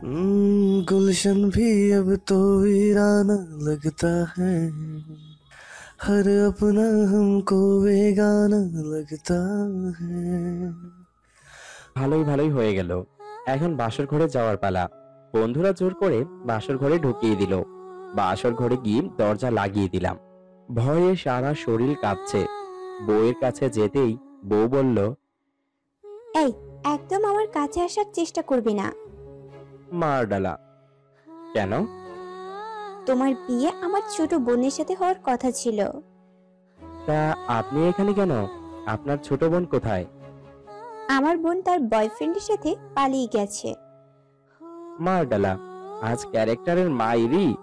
हम्म, गुलशन भी अब तो वीराना लगता है हर अपना हमको बेगाना लगता है ভালোই ভালোই হয়ে গেল এখন বাসর ঘরে যাওয়ার পালা বন্ধুরা জোর করে বাসর ঘরে ঢুকিয়ে দিল বাসর ঘরে গিয়ে দরজা লাগিয়ে দিলাম ভয়ে সারা শরীর কাঁপছে বউয়ের কাছে যেতেই বউ বলল এই একদম আমার কাছে আসার চেষ্টা করবি না মার ডালা কেন? তোমার বিয়ে আমার ছোট বোনের সাথে হওয়ার কথা ছিল। তা আপনি এখানে কেন? আপনার ছোট বোন কোথায়? আমার বোন তার বয়ফ্রেন্ডের সাথে পালিয়ে গেছে। মার ডালা আজ ক্যারেক্টারের মাইরি?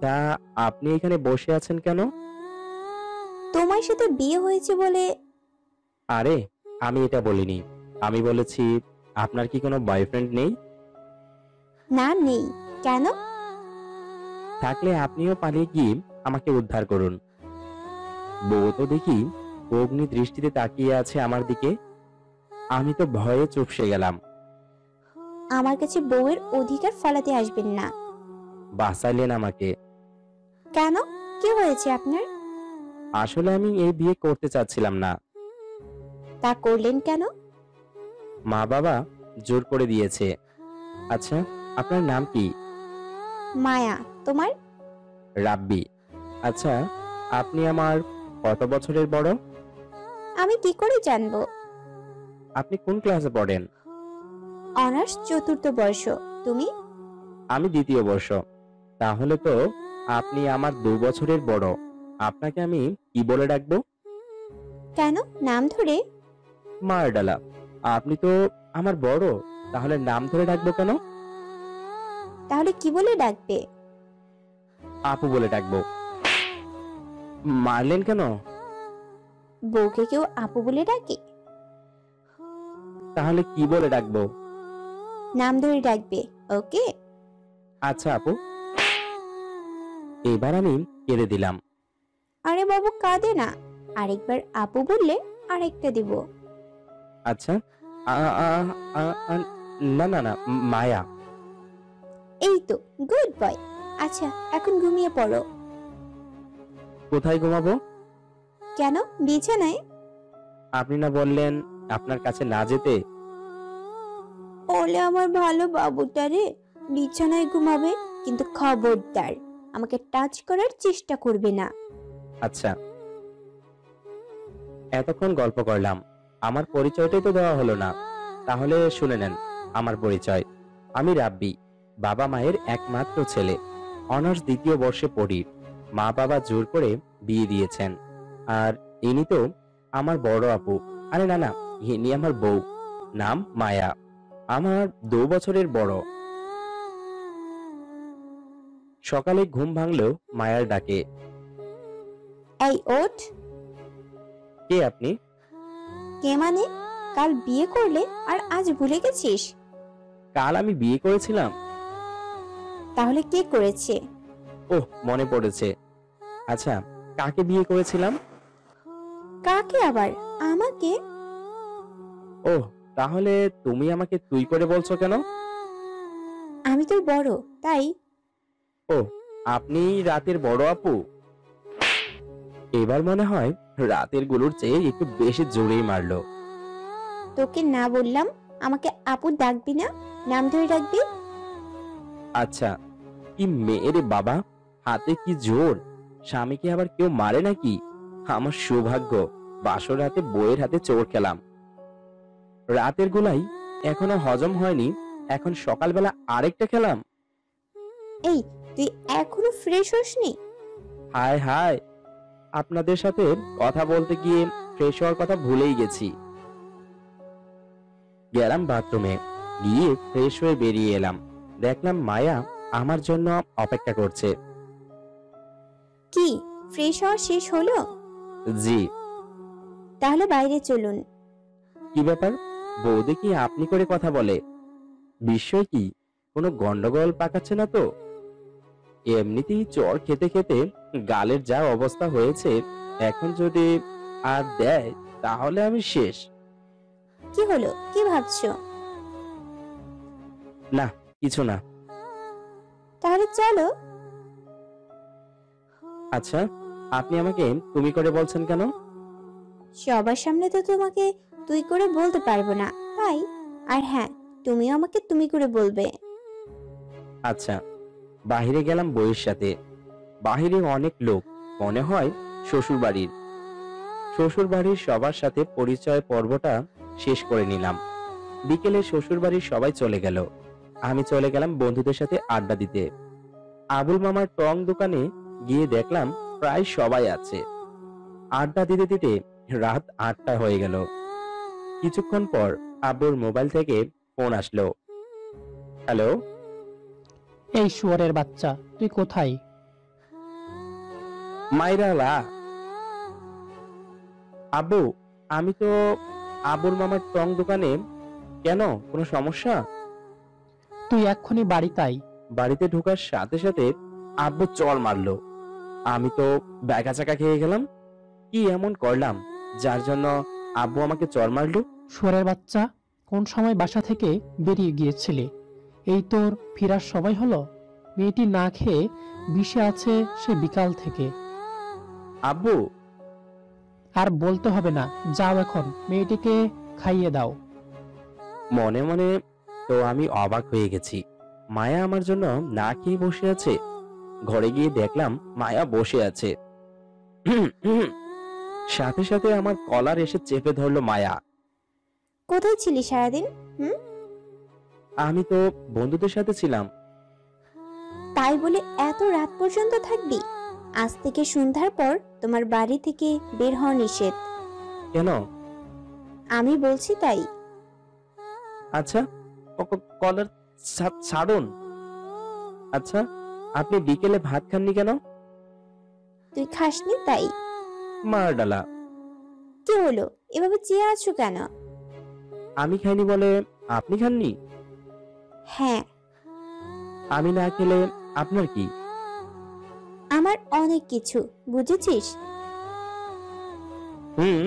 তা আপনি এখানে বসে আছেন কেন? তোমার সাথে বিয়ে হয়েছে বলে আরে আমি এটা বলিনি। আমি বলেছি আপনার কি কোনো বয়ফ্রেন্ড নেই? না নেই। কেন? থাকলে আপনিও পালিয়ে গিয়ে আমাকে উদ্ধার করুন। বউ তো দেখি অগ্নি দৃষ্টিতে তাকিয়ে আছে আমার দিকে। আমি তো ভয়ে চুপসে গেলাম। আমার কাছে বউয়ের অধিকার ফলাতে আসবেন না। বাঁচাইলেন আমাকে। কেন? কি হয়েছে আপনার? আসলে আমি এই বিয়ে করতে চাচ্ছিলাম না। তা করলেন কেন? মা বাবা জোর করে দিয়েছে। আচ্ছা আপনার নাম কি? মায়া তোমার? রাব্বি। আচ্ছা আপনি আমার কত বছরের বড়? আমি কি করে জানব? আপনি কোন ক্লাসে পড়েন? অনার্স চতুর্থ বর্ষ তুমি? আমি দ্বিতীয় বর্ষ। তাহলে তো আপনি আমার দু বছরের বড়। আপনাকে আমি কি বলে ডাকবো? কেন? নাম ধরে। মারডালা আপনি তো আমার বড়। তাহলে নাম ধরে ডাকবো কেন? তাহলে কি বলে ডাকবে? আপু বলে ডাকবো। মারলেন কেন? বউকে কেউ আপু বলে ডাকে? তাহলে কি বলে ডাকবো? নাম ধরে ডাকবে ওকে? আচ্ছা আপু। এবার আমি কেঁদে দিলাম। আরে বাবু কাঁদে না। আরেকবার আপু বললে আরেকটা দিব। আচ্ছা। আ- আ- আ- আ- না না না মায়া। এই তো গুড বয় আচ্ছা এখন ঘুমিয়ে পড়ো। কোথায় ঘুমাবো? কেন? বিছানায়? আপনি না বললেন আপনার কাছে না যেতে? ওলে আমার ভালো বাবুটা রে। বিছানায় ঘুমাবে কিন্তু খবরদার। আমাকে টাচ করার চেষ্টা করবে না। আচ্ছা। এতক্ষণ গল্প করলাম। আমার পরিচয়টাই তো দেওয়া হলো না। তাহলে শুনে নেন আমার পরিচয়। আমি রাব্বি। বাবা মায়ের একমাত্র ছেলে। অনার্স দ্বিতীয় বর্ষে পড়ি। মা বাবা জোর করে বিয়ে দিয়েছেন। আর ইনি তো আমার বড় আপু। আরে না না ইনি আমার বউ। নাম মায়া। আমার দু বছরের বড়। সকালে ঘুম ভাঙলেও মায়ার ডাকে। এই ওঠ। কে আপনি? কে মানে? কাল বিয়ে করলে আর আজ ভুলে গেছিস? কাল আমি বিয়ে করেছিলাম। তাহলে কে করেছে? ওহ মনে পড়েছে। আচ্ছা কাকে বিয়ে করেছিলাম? কাকে আবার? আমাকে? ওহ তাহলে তুমি আমাকে তুই করে বলছো কেন? আমি তো বড় তাই? ও আপনি রাতের বড় আপু। এবার মনে হয় রাতেরগুলোর চেয়ে একটু বেশি জোরেই মারলো। তোকে না বললাম আমাকে আপু ডাকবি না? নাম ধরে ডাকবি? আচ্ছা কি মেয়েরে বাবা? হাতে কি জোর? স্বামীকে আবার কেউ মারে নাকি? আমার সৌভাগ্য বাসর রাতে বইয়ের হাতে চোর খেলাম। রাতের গোলাই এখনও হজম হয়নি এখন সকালবেলা আরেকটা খেলাম। এই তুই এখনও ফ্রেশ হসনি? হায় হায় আপনাদের সাথে কথা বলতে গিয়ে ফ্রেশ হওয়ার কথা ভুলেই গেছি। গেলাম বাথরুমে গিয়ে ফ্রেশ হয়ে বেরিয়ে এলাম। দেখলাম মায়া আমার জন্য অপেক্ষা করছে। কি ফ্রেশ হওয়া শেষ হলো? জি। তাহলে বাইরে চলুন। কি ব্যাপার? বৌদি কি আপনি করে কথা বলে? বিস্ময় কি? কোনো গন্ডগোল পাকাচ্ছে না তো? এমনিতেই চর খেতে খেতে গালের যা অবস্থা হয়েছে এখন যদি আর দেয় তাহলে আমি শেষ। কি হলো? কি ভাবছ? না কিছু না। তাহলে চলো। আচ্ছা আপনি আমাকে তুমি করে বলছেন কেন? সবার সামনে তো তোমাকে তুই করে বলতে পারব না তাই? আর হ্যাঁ তুমিও আমাকে তুমি করে বলবে। আচ্ছা বাহিরে গেলাম বইয়ের সাথে। বাহিরে অনেক লোক মনে হয় শ্বশুর বাড়ির শ্বশুর বাড়ির সবার সাথে পরিচয় পর্বটা শেষ করে নিলাম। বিকেলে শ্বশুর বাড়ির সবাই চলে গেল। আমি চলে গেলাম বন্ধুদের সাথে আড্ডা দিতে। আবুল মামার টং দোকানে গিয়ে দেখলাম প্রায় সবাই আছে। আড্ডা দিতে দিতে রাত আটটা হয়ে গেল। কিছুক্ষণ পর আব্বুর মোবাইল থেকে ফোন আসলো। হ্যালো? এই শুয়ারের বাচ্চা তুই কোথায়? মাইরা লা আব্বু আমি তো আবুর মামার টং দোকানে। কেন কোনো সমস্যা? তুই এক্ষুনি বাড়ি তাই। বাড়িতে ঢোকার সাথে সাথে আব্বু চল মারলো। আমি তো ব্যাগা চাকা খেয়ে গেলাম। কি এমন করলাম যার জন্য আব্বু আমাকে চর মারলো? শুয়ারের বাচ্চা কোন সময় বাসা থেকে বেরিয়ে গিয়েছিলে? এই তোর ফেরার সময় হলো? মেয়েটি না খেয়ে বিষে আছে সে বিকাল থেকে। আব্বু! আর বলতে হবে না যাও এখন মেয়েটিকে খাইয়ে দাও। মনে মনে তো আমি অবাক হয়ে গেছি। মায়া আমার জন্য না খেয়ে বসে আছে। ঘরে গিয়ে দেখলাম মায়া বসে আছে। সাথে সাথে আমার কলার এসে চেপে ধরলো মায়া। কোথায় ছিলি সারাদিন? আমি তো বন্ধুদের সাথে ছিলাম। তাই বলে এত রাত পর্যন্ত থাকবি? আজ থেকে সন্ধ্যার পর তোমার বাড়ি থেকে বের হওয়া নিষেধ। কেন? আমি বলছি তাই। আচ্ছা কলার ছাড়ুন। আচ্ছা আপনি বিকেলে ভাত খাননি কেন? তুই খাসনি তাই? মার ডালা কি হলো? এভাবে চেয়ে আছো কেন? আমি খাইনি বলে আপনি খাননি? হ্যাঁ। আমি না খেলে আপনার কি? আমার অনেক কিছু বুঝেছিস? হুম।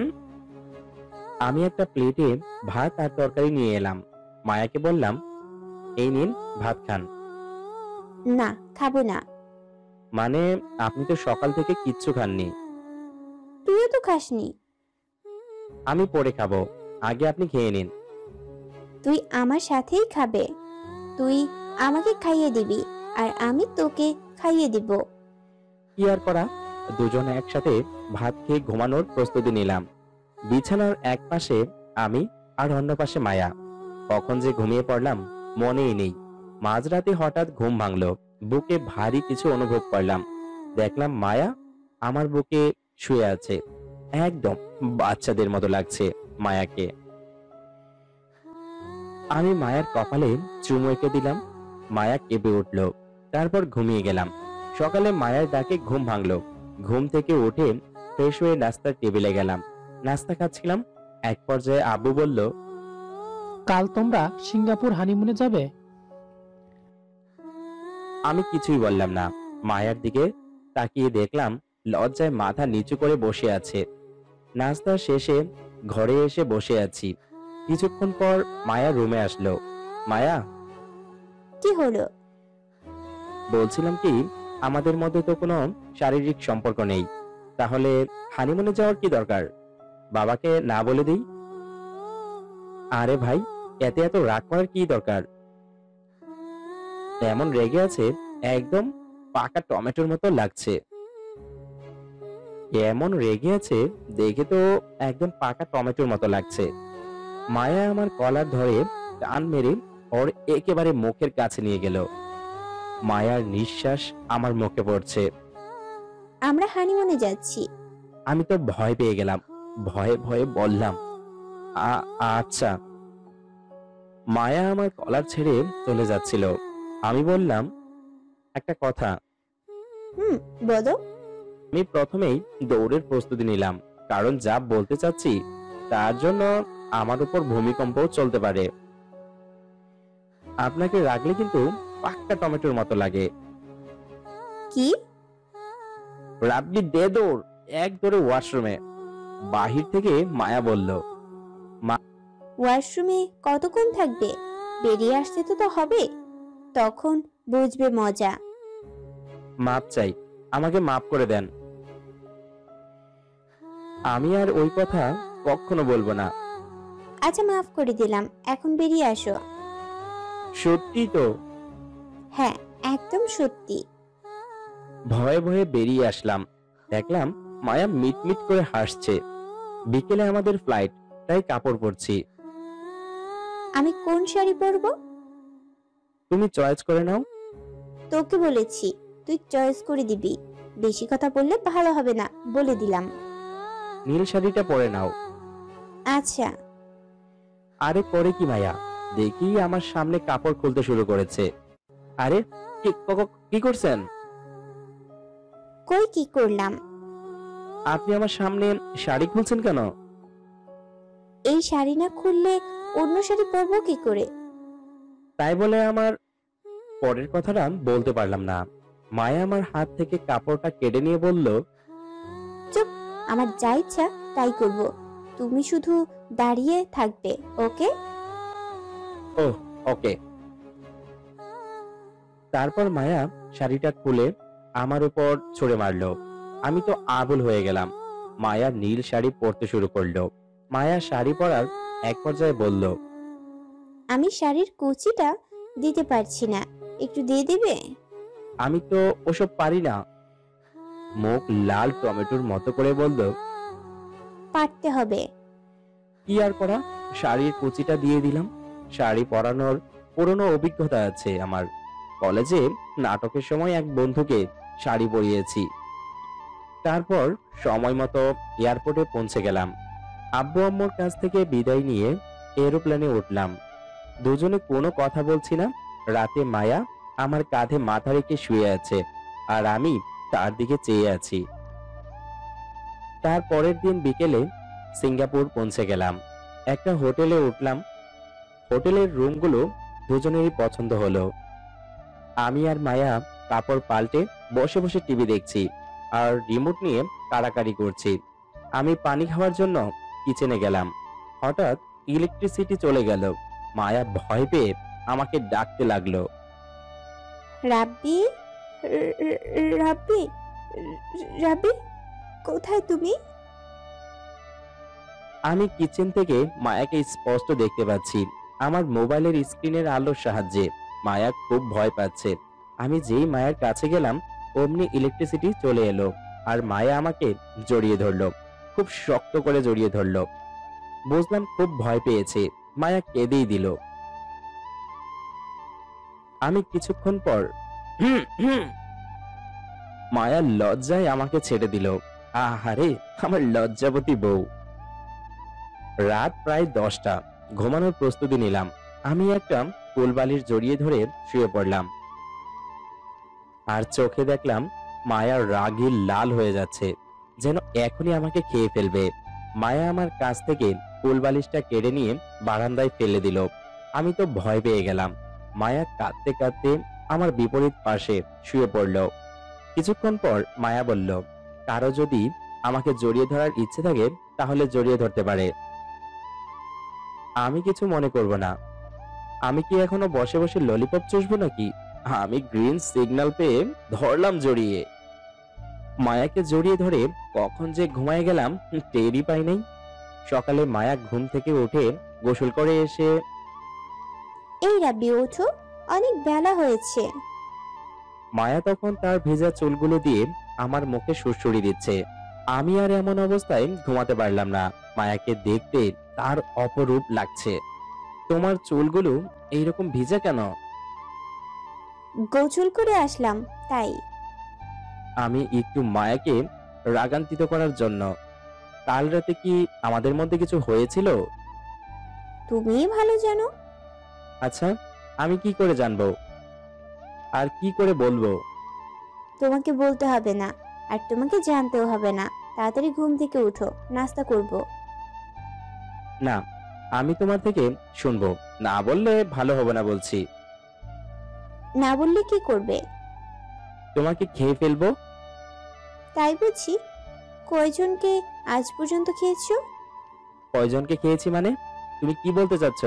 আমি একটা প্লেটে ভাত আর তরকারি নিয়ে এলাম। মায়াকে বললাম এই নিন ভাত খান। না খাব না। মানে আপনি তো সকাল থেকে কিচ্ছু খাননি? তুইও তো খাসনি। আমি পরে খাব আগে আপনি খেয়ে নিন। তুই আমার সাথেই খাবে। তুই আমাকে খাইয়ে দিবি আর আমি তোকে খাইয়ে দিব। কি আর করা? দুজনে একসাথে ভাত খেয়ে ঘুমানোর প্রস্তুতি নিলাম। বিছানার এক পাশে আমি আর অন্য পাশে মায়া। কখন যে ঘুমিয়ে পড়লাম, মনেই নেই। মাঝরাতে হঠাৎ ঘুম ভাঙলো, বুকে ভারী কিছু অনুভব করলাম। দেখলাম মায়া আমার বুকে শুয়ে আছে। একদম বাচ্চাদের মতো লাগছে মায়াকে। আমি মায়ার কপালে চুমু এঁকে দিলাম, মায়া কেঁপে উঠল। তারপর ঘুমিয়ে গেলাম। সকালে মায়ার ডাকে ঘুম ভাঙলো। ঘুম থেকে উঠে ফ্রেশ হয়ে নাস্তার টেবিলে গেলাম। নাস্তা খাচ্ছিলাম, এক পর্যায়ে আব্বু বলল কাল তোমরা সিঙ্গাপুর হানিমুনে যাবে? আমি কিছুই বললাম না। মায়ের দিকে তাকিয়ে দেখলাম লজ্জায় মাথা নিচু করে বসে আছে। নাস্তা শেষে ঘরে এসে বসে আছি। কিছুক্ষণ পর মায়া রুমে আসলো। মায়া? কি হলো? বলছিলাম কি আমাদের মধ্যে তো কোনো শারীরিক সম্পর্ক নেই। তাহলে হানিমুনে যাওয়ার কি দরকার? বাবাকে না বলে দিই? আরে ভাই এতে এত রাগ করার কি দরকার? এমন রেগে আছে একদম পাকা টমেটোর মতো লাগছে। এমন রেগে আছে দেখে তো একদম পাকা টমেটোর মতো লাগছে। মায়া আমার কলার ধরে টান মেরে ওর একেবারে মুখের কাছে নিয়ে গেল। মায়ার নিঃশ্বাস আমার মুখে পড়ছে। আমরা হানিমুনে যাচ্ছি। আমি তো ভয় পেয়ে গেলাম। ভয়ে ভয়ে বললাম আচ্ছা। মায়া আমার কলার ছেড়ে চলে যাচ্ছিল। আমি বললাম একটা কথা। হুম বলো। আমি প্রথমেই দৌড়ের প্রস্তুতি নিলাম কারণ যা বলতে চাচ্ছি তার জন্য আমার উপর ভূমিকম্পও চলতে পারে। আপনাকে রাখলে কিন্তু পাক্কা টমেটোর মতো লাগে। কি? রাব্বি দে দৌড়। এক দৌড়ে ওয়াশরুমে। বাহির থেকে মায়া বলল ওয়াশরুমে কতক্ষণ থাকবে? বেরিয়ে আসতে তো তো হবে। তখন বুঝবে মজা। মাপ চাই। আমাকে মাপ করে দেন। আমি আর ওই কথা কখনো বলব না। আচ্ছা মাফ করে দিলাম। এখন বেরিয়ে আসো। সত্যি তো? হ্যাঁ একদম সত্যি। ভয়ে ভয়ে বেরিয়ে আসলাম। দেখলাম মায়া মিটমিট করে হাসছে। বিকেলে আমাদের ফ্লাইট তাই কাপড় পরছি। আমি কোন শাড়ি পরবো? তুমি চয়েস করে নাও। তোকে বলেছি তুই চয়েস করে দিবি। বেশি কথা বললে ভালো হবে না বলে দিলাম। নীল শাড়িটা পরে নাও। আচ্ছা। আরে করে কি মায়া দেখি আমার সামনে কাপড় খুলতে শুরু করেছে। আরে কি ক- কি করছেন? কই কি করলাম? আপনি আমার সামনে শাড়ি খুলছেন কেন? এই শাড়ি না খুললে অন্য শাড়ি পরবো কি করে? তাই বলে আমার পরের কথাটা বলতে পারলাম না। মায়া আমার হাত থেকে কাপড়টা কেড়ে নিয়ে বলল চুপ আমার যা ইচ্ছা তাই করব। তুমি শুধু দাঁড়িয়ে থাকবে ওকে? ও ওকে। তারপর মায়া শাড়িটা খুলে আমার উপর ছুঁড়ে মারলো। আমি তো আবুল হয়ে গেলাম। মায়া নীল শাড়ি পরতে শুরু করল। মায়া শাড়ি পরার এক পর্যায়ে বলল আমি শাড়ির কুচিটা দিতে পারছি না। একটু দিয়ে দিবে? আমি তো ওসব পারি না। মুখ লাল টমেটোর মতো করে বলল পারতে হবে। কি আর করা? শাড়ির কুচিটা দিয়ে দিলাম। শাড়ি পরানোর পুরনো অভিজ্ঞতা আছে আমার। কলেজে নাটকের সময় এক বন্ধুকে শাড়ি পরিয়েছি। তারপর সময় মতো এয়ারপোর্টে পৌঁছে গেলাম। আব্বু আম্মুর কাছ থেকে বিদায় নিয়ে এরোপ্লেনে উঠলাম। দুজনে কোনো কথা বলছি না। রাতে মায়া আমার কাঁধে মাথা রেখে শুয়ে আছে আর আমি তার দিকে চেয়ে আছি। তার পরের দিন বিকেলে সিঙ্গাপুর পৌঁছে গেলাম। একটা হোটেলে উঠলাম। হোটেলের রুমগুলো দুজনেরই পছন্দ হলো। আমি আর মায়া কাপড় পাল্টে বসে বসে টিভি দেখছি আর রিমোট নিয়ে কাড়াকাড়ি করছি। আমি পানি খাওয়ার জন্য কিচেনে গেলাম। হঠাৎ ইলেকট্রিসিটি চলে গেল। মায়া ভয় পেয়ে আমাকে ডাকতে লাগল। রাব্বি? রাব্বি? রাব্বি? কোথায় তুমি? আমি কিচেন থেকে মায়াকে স্পষ্ট দেখতে পাচ্ছি। আমার মোবাইলের স্ক্রিনের আলোর সাহায্যে। মায়া খুব ভয় পাচ্ছে। আমি যেই মায়ের কাছে গেলাম অমনি ইলেকট্রিসিটি চলে এলো। আর মায়া আমাকে জড়িয়ে ধরলো। খুব শক্ত করে জড়িয়ে ধরলো। বুঝলাম খুব ভয় পেয়েছে। মায়া কেঁদেই দিল। আমি কিছুক্ষণ পর। মায়া লজ্জায় আমাকে ছেড়ে দিল। আহারে, আমার লজ্জাবতী বউ। রাত প্রায় দশটা। ঘুমানোর প্রস্তুতি নিলাম। আমি একটা কোলবালির জড়িয়ে ধরে শুয়ে পড়লাম। আর চোখে দেখলাম মায়া রাগে লাল হয়ে যাচ্ছে। যেন এখনই আমাকে খেয়ে ফেলবে। মায়া আমার কাছ থেকে কোলবালিশটা কেড়ে নিয়ে বারান্দায় ফেলে দিল। আমি তো ভয় পেয়ে গেলাম। মায়া কাঁদতে কাঁদতে আমার বিপরীত পাশে শুয়ে পড়ল। কিছুক্ষণ পর মায়া বলল, কারও যদি আমাকে জড়িয়ে ধরার ইচ্ছে থাকে, তাহলে জড়িয়ে ধরতে পারে। আমি কিছু মনে করব না। আমি কি এখনও বসে বসে ললিপপ চষবো নাকি? আমি গ্রিন সিগন্যাল পেয়ে ধরলাম জড়িয়ে। মায়াকে জড়িয়ে ধরে কখন যে ঘুমায় গেলাম টেরই পাই নাই। সকালে মায়া ঘুম থেকে উঠে গোসল করে এসে এই রাব্বি ওঠো অনেক বেলা হয়েছে। মায়া তখন তার ভেজা চুলগুলো দিয়ে আমার মুখে সুরসুরি দিচ্ছে। আমি আর এমন অবস্থায় ঘুমাতে পারলাম না। মায়াকে দেখতে তার অপরূপ লাগছে। তোমার চুলগুলো এইরকম ভিজা কেন? গোসল করে আসলাম তাই। আমি একটু মায়াকে রাগান্বিত করার জন্য। কাল রাতে কি আমাদের মধ্যে কিছু হয়েছিল? তুমি ভালো জানো। আচ্ছা আমি কি করে জানব? আর কি করে বলব? তোমাকে বলতে হবে না আর তোমাকে জানতেও হবে না। তাড়াতাড়ি ঘুম থেকে উঠো নাস্তা করব। না আমি তোমার থেকে শুনব। না বললে ভালো হবে না বলছি। না বললে কি করবে? তোমাকে খেয়ে ফেলব? তাই বুঝি। কয়জনকে আজ পর্যন্ত খেয়েছো? কয়জনকে খেয়েছি মানে? তুমি কি বলতে চাচ্ছ?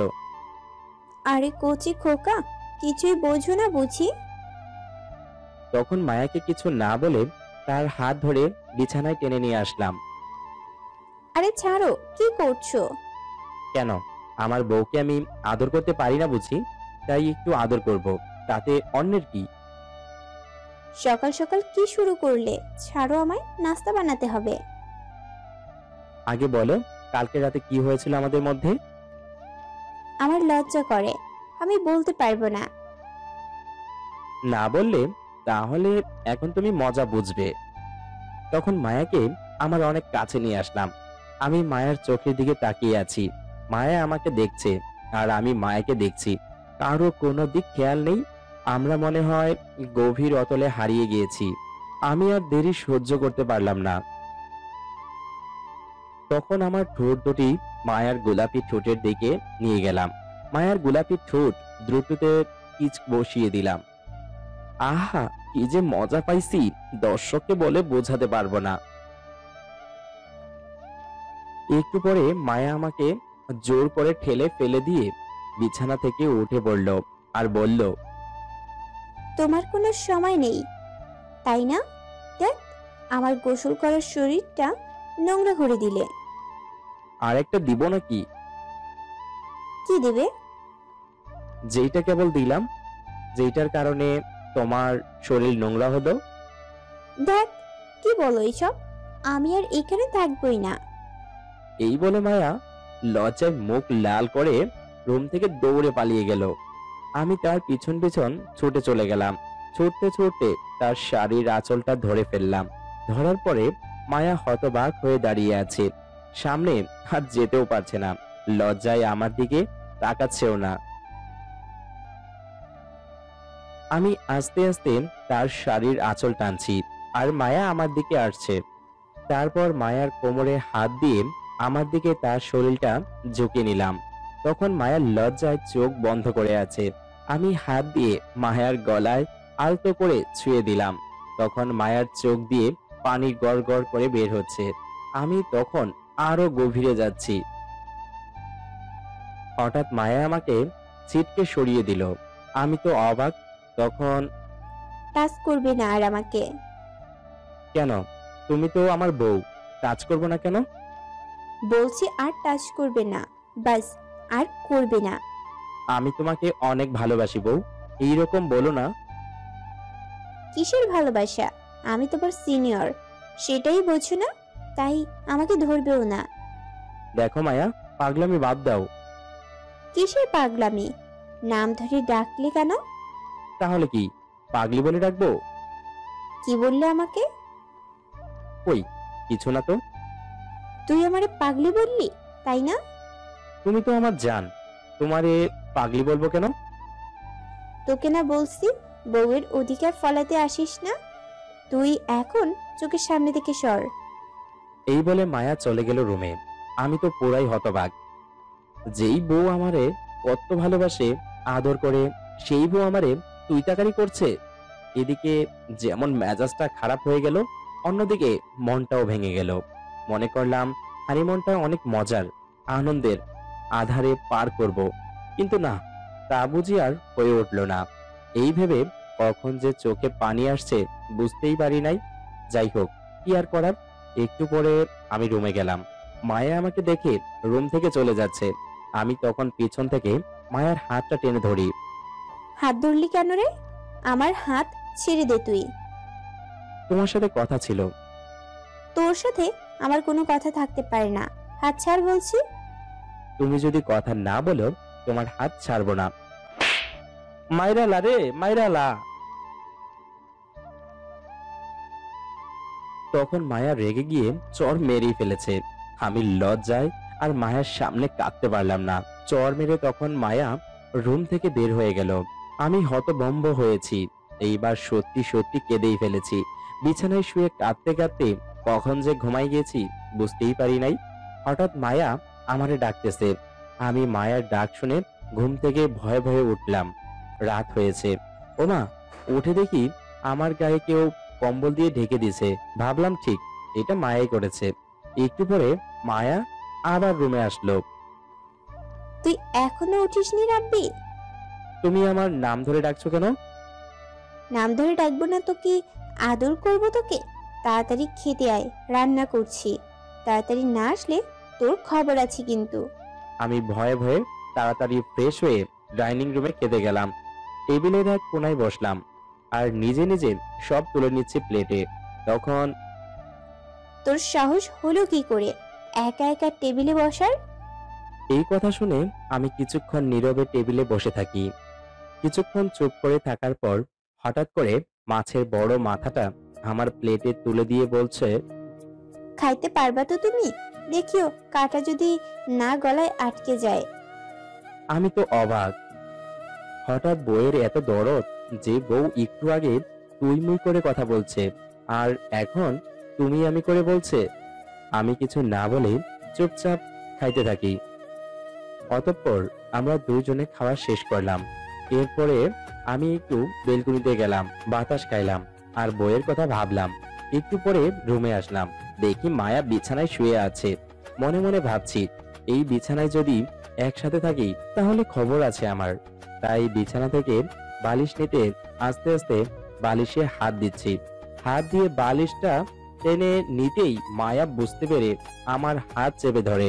আরে কচি খোকা কিছুই বোঝো না বুঝি। তখন মায়াকে কিছু না বলে তার হাত ধরে বিছানায় টেনে নিয়ে আসলাম। আরে ছাড়ো কি করছ? কেন? আমার বউকে আমি আদর করতে পারি না বুঝি তাই একটু আদর করব তাতে অন্যের কি? সকাল সকাল কি শুরু করলে? ছাড়ো আমায় নাস্তা বানাতে হবে। আগে বলো কালকে রাতে কি হয়েছিল আমাদের মধ্যে? আমার লজ্জা করে আমি বলতে পারব না। না বললে তাহলে এখন তুমি মজা বুঝবে। তখন মায়াকে আমার অনেক কাছে নিয়ে আসলাম। আমি মায়ার চোখের দিকে তাকিয়ে আছি। মায়া আমাকে দেখছে আর আমি মায়াকে দেখছি। কারও কোনো দিক খেয়াল নেই আমরা মনে হয় গভীর অতলে হারিয়ে গিয়েছি। আমি আর দেরি সহ্য করতে পারলাম না। তখন আমার ঠোঁট দুটি মায়ার গোলাপি ঠোঁটের দিকে নিয়ে গেলাম। মায়ার গোলাপি ঠোঁট দ্রুততে কিচ বসিয়ে দিলাম। আহা, কি যে মজা পাইছি, দর্শককে বলে বোঝাতে পারব না। একটু পরে মায়া আমাকে জোর করে ঠেলে ফেলে দিয়ে বিছানা থেকে উঠে পড়ল আর বলল তোমার কোনো সময় নেই। তাই না? দেখ আমার গোসল করার শরীরটা নোংরা করে দিলে। আর একটা দিব নাকি? কি দেবে? যেইটা কেবল দিলাম যেইটার কারণে তোমার শরীর নোংরা হলো। দেখ কি বলো এইসব আমি আর এখানে থাকবই না। এই বলে মায়া লজ্জায় মুখ লাল করে রুম থেকে দৌড়ে পালিয়ে গেল। আমি তার পিছন পিছন ছুটে চলে গেলাম। ছুটতে ছুটতে তার শাড়ির আঁচলটা ধরে ফেললাম। ধরার পরে মায়া হতবাক হয়ে দাঁড়িয়ে আছে। সামনে আর যেতেও পারছে না। লজ্জায় আমার দিকে তাকাচ্ছেও না। আমি আস্তে আস্তে তার শাড়ির আঁচল টানছি আর মায়া আমার দিকে আসছে। তারপর মায়ার কোমরে হাত দিয়ে আমার দিকে তার শরীরটা ঝুঁকে নিলাম। তখন মায়ার লজ্জায় চোখ বন্ধ করে আছে। আমি হাত দিয়ে মায়ার গলায় আলতো করে ছুঁয়ে দিলাম। তখন মায়ার চোখ দিয়ে পানি গড় করে বের হচ্ছে। আমি তখন আরও গভীরে যাচ্ছি। হঠাৎ মায়া আমাকে ছিটকে সরিয়ে দিল। আমি তো অবাক তখন টাচ করবে না আর আমাকে। কেন? তুমি তো আমার বউ। কাজ করব না কেন? বলছি আর টাচ করবে না। বাস আর করবে না। আমি তোমাকে অনেক ভালোবাসি বউ। এইরকম বলো না। কিসের ভালোবাসা? আমি তোমার সিনিয়র। সেটাই বোঝো না তাই আমাকে ধরবেও না। দেখো মায়া পাগলামি বাদ দাও। কিসের পাগলামি? নাম ধরে ডাকলে কেন? তাহলে কি পাগলি বলে ডাকবো? কি বললে আমাকে? ওই কিছু না তো। তুই আমারে পাগলি বললি তাই না? তুমি তো আমার জান। তোমারে পাগলি বলব কেন? তোকে না বলছি বউয়ের অধিকার ফলাতে আসিস না। তুই এখন চোখের সামনে থেকে সর। এই বলে মায়া চলে গেল রুমে। আমি তো পুরাই হতবাক। যেই বউ আমারে কত ভালোবাসে আদর করে সেই বউ আমারে তুই তাকারি করছে। এদিকে যেমন মেজাজটা খারাপ হয়ে গেল অন্যদিকে মনটাও ভেঙে গেল। মনে করলাম হানিমনটা অনেক মজার আনন্দের। আধারে পার করব। কিন্তু না তা বুঝি আর হয়ে উঠল না। এই ভেবে কখন যে চোখে পানি আসছে বুঝতেই পারি নাই। যাই হোক কি আর করার? একটু পরে আমি রুমে গেলাম। মায়া আমাকে দেখে রুম থেকে চলে যাচ্ছে। আমি তখন পিছন থেকে মায়ার হাতটা টেনে ধরি। হাত ধরলি কেন রে? আমার হাত ছেড়ে দে তুই। তোমার সাথে কথা ছিল। তোর সাথে আমার কোনো কথা থাকতে পারে না। হাত ছাড় বলছি। তুমি যদি কথা না বলো, তোমার হাত ছাড়বো না। রে তখন মায়া রেগে গিয়ে চর মেরেই ফেলেছে। আমি লজ্জায় আর মায়ের সামনে কাঁদতে পারলাম না। চর মেরে তখন মায়া রুম থেকে বের হয়ে গেল। আমি হতভম্ব হয়েছি। এইবার সত্যি সত্যি কেঁদেই ফেলেছি। বিছানায় শুয়ে কাঁদতে কাঁদতে কখন যে ঘুমাই গেছি বুঝতেই পারি নাই। হঠাৎ মায়া আমারে ডাকতেছে। আমি মায়ের ডাক শুনে ঘুম থেকে ভয়ে ভয়ে উঠলাম। রাত হয়েছে। ওমা উঠে দেখি আমার গায়ে কেউ কম্বল দিয়ে ঢেকে দিয়েছে। ভাবলাম ঠিক এটা মায়াই করেছে। একটু পরে মায়া আবার রুমে আসলো। তুই এখনও উঠিসনি রাব্বি? তুমি আমার নাম ধরে ডাকছো কেন? নাম ধরে ডাকবো না তো কি আদর করব তোকে? তাড়াতাড়ি খেতে আয় রান্না করছি। তাড়াতাড়ি না আসলে তোর খবর আছে কিন্তু। আমি ভয়ে ভয়ে তাড়াতাড়ি ফ্রেশ হয়ে ডাইনিং রুমে খেতে গেলাম। টেবিলের এক কোনায় বসলাম আর নিজে নিজে সব তুলে নিচ্ছি প্লেটে। তখন তোর সাহস হলো কি করে? একা একা টেবিলে বসার? এই কথা শুনে আমি কিছুক্ষণ নীরবে টেবিলে বসে থাকি। কিছুক্ষণ চুপ করে থাকার পর হঠাৎ করে মাছের বড় মাথাটা আমার প্লেটে তুলে দিয়ে বলছে খাইতে পারবা তো তুমি? দেখিও, কাটা যদি না গলায় আটকে যায়। আমি তো অবাক। হঠাৎ বইয়ের এত দরদ যে বউ একটু আগে তুই মুই করে কথা বলছে, আর এখন তুমি আমি করে বলছে। আমি কিছু না বলে চুপচাপ খাইতে থাকি। অতঃপর আমরা দুইজনে খাওয়া শেষ করলাম। এরপরে আমি একটু বেলকুনিতে গেলাম, বাতাস খাইলাম, আর বইয়ের কথা ভাবলাম। একটু পরে রুমে আসলাম। দেখি মায়া বিছানায় শুয়ে আছে। মনে মনে ভাবছি, এই বিছানায় যদি একসাথে থাকি, তাহলে খবর আছে আমার। তাই বিছানা থেকে বালিশ নিতে আস্তে আস্তে বালিশে হাত দিচ্ছি। হাত দিয়ে বালিশটা টেনে নিতেই মায়া বুঝতে পেরে আমার হাত চেপে ধরে।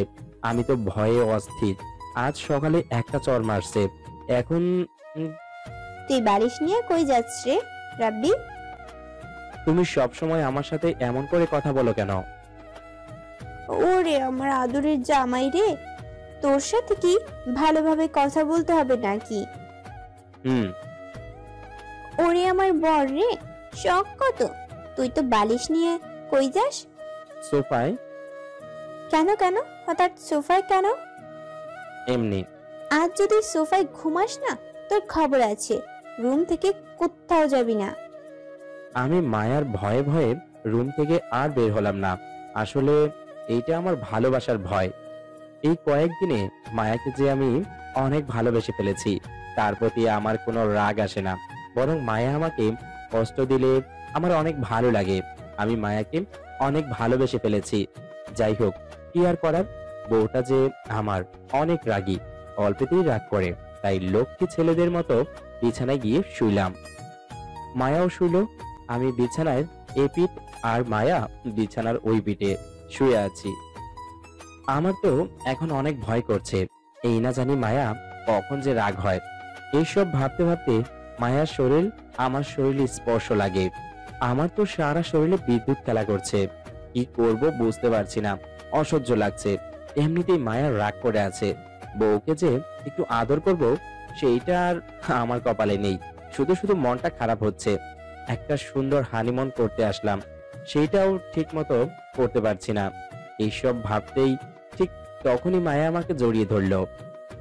আমি তো ভয়ে অস্থির। আজ সকালে একটা চর মারছে। এখন তুই বালিশ নিয়ে কই যাচ্ছ রে, রাব্বি? তুমি সব সময় আমার সাথে এমন করে কথা বলো কেন? ওরে আমার আদরের জামাই রে। তোর সাথে কি ভালোভাবে কথা বলতে হবে নাকি? হুম। ওরে আমার বর রে শখ কত? তুই তো বালিশ নিয়ে কই যাস? সোফায়? কেন কেন? হঠাৎ সোফায় কেন? এমনি। আজ যদি সোফায় ঘুমাস না তোর খবর আছে। রুম থেকে কোথাও যাবি না। আমি মায়ার ভয়ে ভয়ে রুম থেকে আর বের হলাম না। আসলে এইটা আমার ভালোবাসার ভয়। এই কয়েকদিনে মায়াকে যে আমি অনেক ভালোবেসে ফেলেছি, তার প্রতি আমার কোনো রাগ আসে না। বরং মায়া আমাকে কষ্ট দিলে আমার অনেক ভালো লাগে। আমি মায়াকে অনেক ভালোবেসে ফেলেছি। যাই হোক, কি আর করার? বউটা যে আমার অনেক রাগী, অল্পতেই রাগ করে। তাই লক্ষ্মী ছেলেদের মতো বিছানায় গিয়ে শুইলাম। মায়াও শুইল আমি বিছানায় এ পিঠ আর মায়া বিছানার ওই পিঠে শুয়ে আছি। আমার তো এখন অনেক ভয় করছে। এই না জানি মায়া কখন যে রাগ হয়। এইসব ভাবতে ভাবতে মায়ার শরীর, আমার শরীরে স্পর্শ লাগে। আমার তো সারা শরীরে বিদ্যুৎ খেলা করছে। কি করব বুঝতে পারছি না। অসহ্য লাগছে। এমনিতেই মায়া রাগ করে আছে। বউকে যে একটু আদর করব, সেইটা আর আমার কপালে নেই। শুধু শুধু মনটা খারাপ হচ্ছে। একটা সুন্দর হানিমন করতে আসলাম। সেইটাও ঠিক মতো করতে পারছি না। এইসব ভাবতেই ঠিক তখনই মায়া আমাকে জড়িয়ে ধরলো।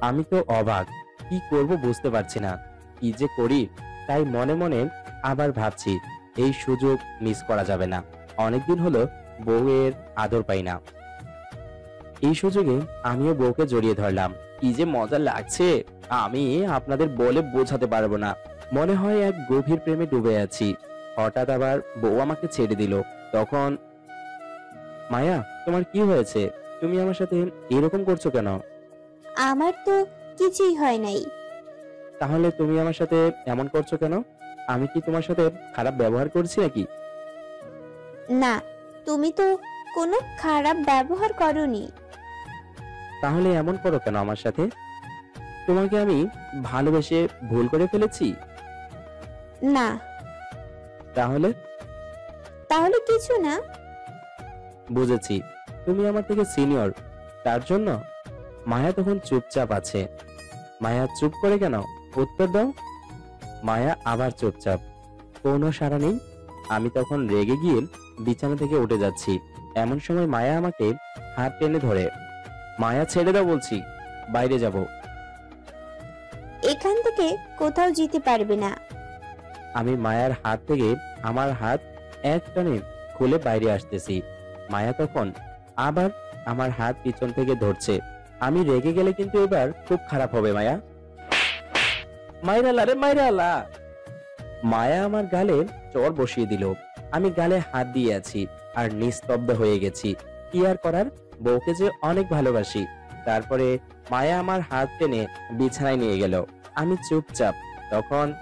আমি তো অবাক, কি করব বুঝতে পারছি না। কি যে করি, তাই মনে মনে আবার ভাবছি, এই সুযোগ মিস করা যাবে না। অনেকদিন হলো বউয়ের আদর পাই না। এই সুযোগে আমিও বউকে জড়িয়ে ধরলাম। কি যে মজা লাগছে, আমি আপনাদের বলে বোঝাতে পারব না। মনে হয় এক গভীর প্রেমে ডুবে আছি। হঠাৎ আবার বউ আমাকে ছেড়ে দিল। তখন মায়া তোমার কি হয়েছে? তুমি আমার সাথে এরকম করছ কেন? আমার তো কিছুই হয় নাই। তাহলে তুমি আমার সাথে এমন করছ কেন? আমি কি তোমার সাথে খারাপ ব্যবহার করছি নাকি? না তুমি তো কোনো খারাপ ব্যবহার করনি। তাহলে এমন করো কেন আমার সাথে? তোমাকে আমি ভালোবেসে ভুল করে ফেলেছি? না। তাহলে? তাহলে কিছু না। বুঝেছি। তুমি আমার থেকে সিনিয়র। তার জন্য মায়া তখন চুপচাপ আছে। মায়া চুপ করে কেন? উত্তর দাও। মায়া আবার চুপচাপ। কোনো সাড়া নেই। আমি তখন রেগে গিয়ে বিছানা থেকে উঠে যাচ্ছি। এমন সময় মায়া আমাকে হাত টেনে ধরে। মায়া ছেড়ে দাও বলছি। বাইরে যাব। এখান থেকে কোথাও যেতে পারবে না। আমি মায়ার হাত থেকে আমার হাত এক টানে খুলে বাইরে আসতেছি। মায়া তখন আবার আমার হাত পিছন থেকে ধরছে। আমি রেগে গেলে কিন্তু এবার খুব খারাপ হবে, মায়া। মাইরালা রে, মাইরালা! মায়া আমার গালে চর বসিয়ে দিল। আমি গালে হাত দিয়ে আছি আর নিস্তব্ধ হয়ে গেছি। কি আর করার? বউকে যে অনেক ভালোবাসি। তারপরে মায়া আমার হাত টেনে বিছানায় নিয়ে গেল। আমি চুপচাপ। তখন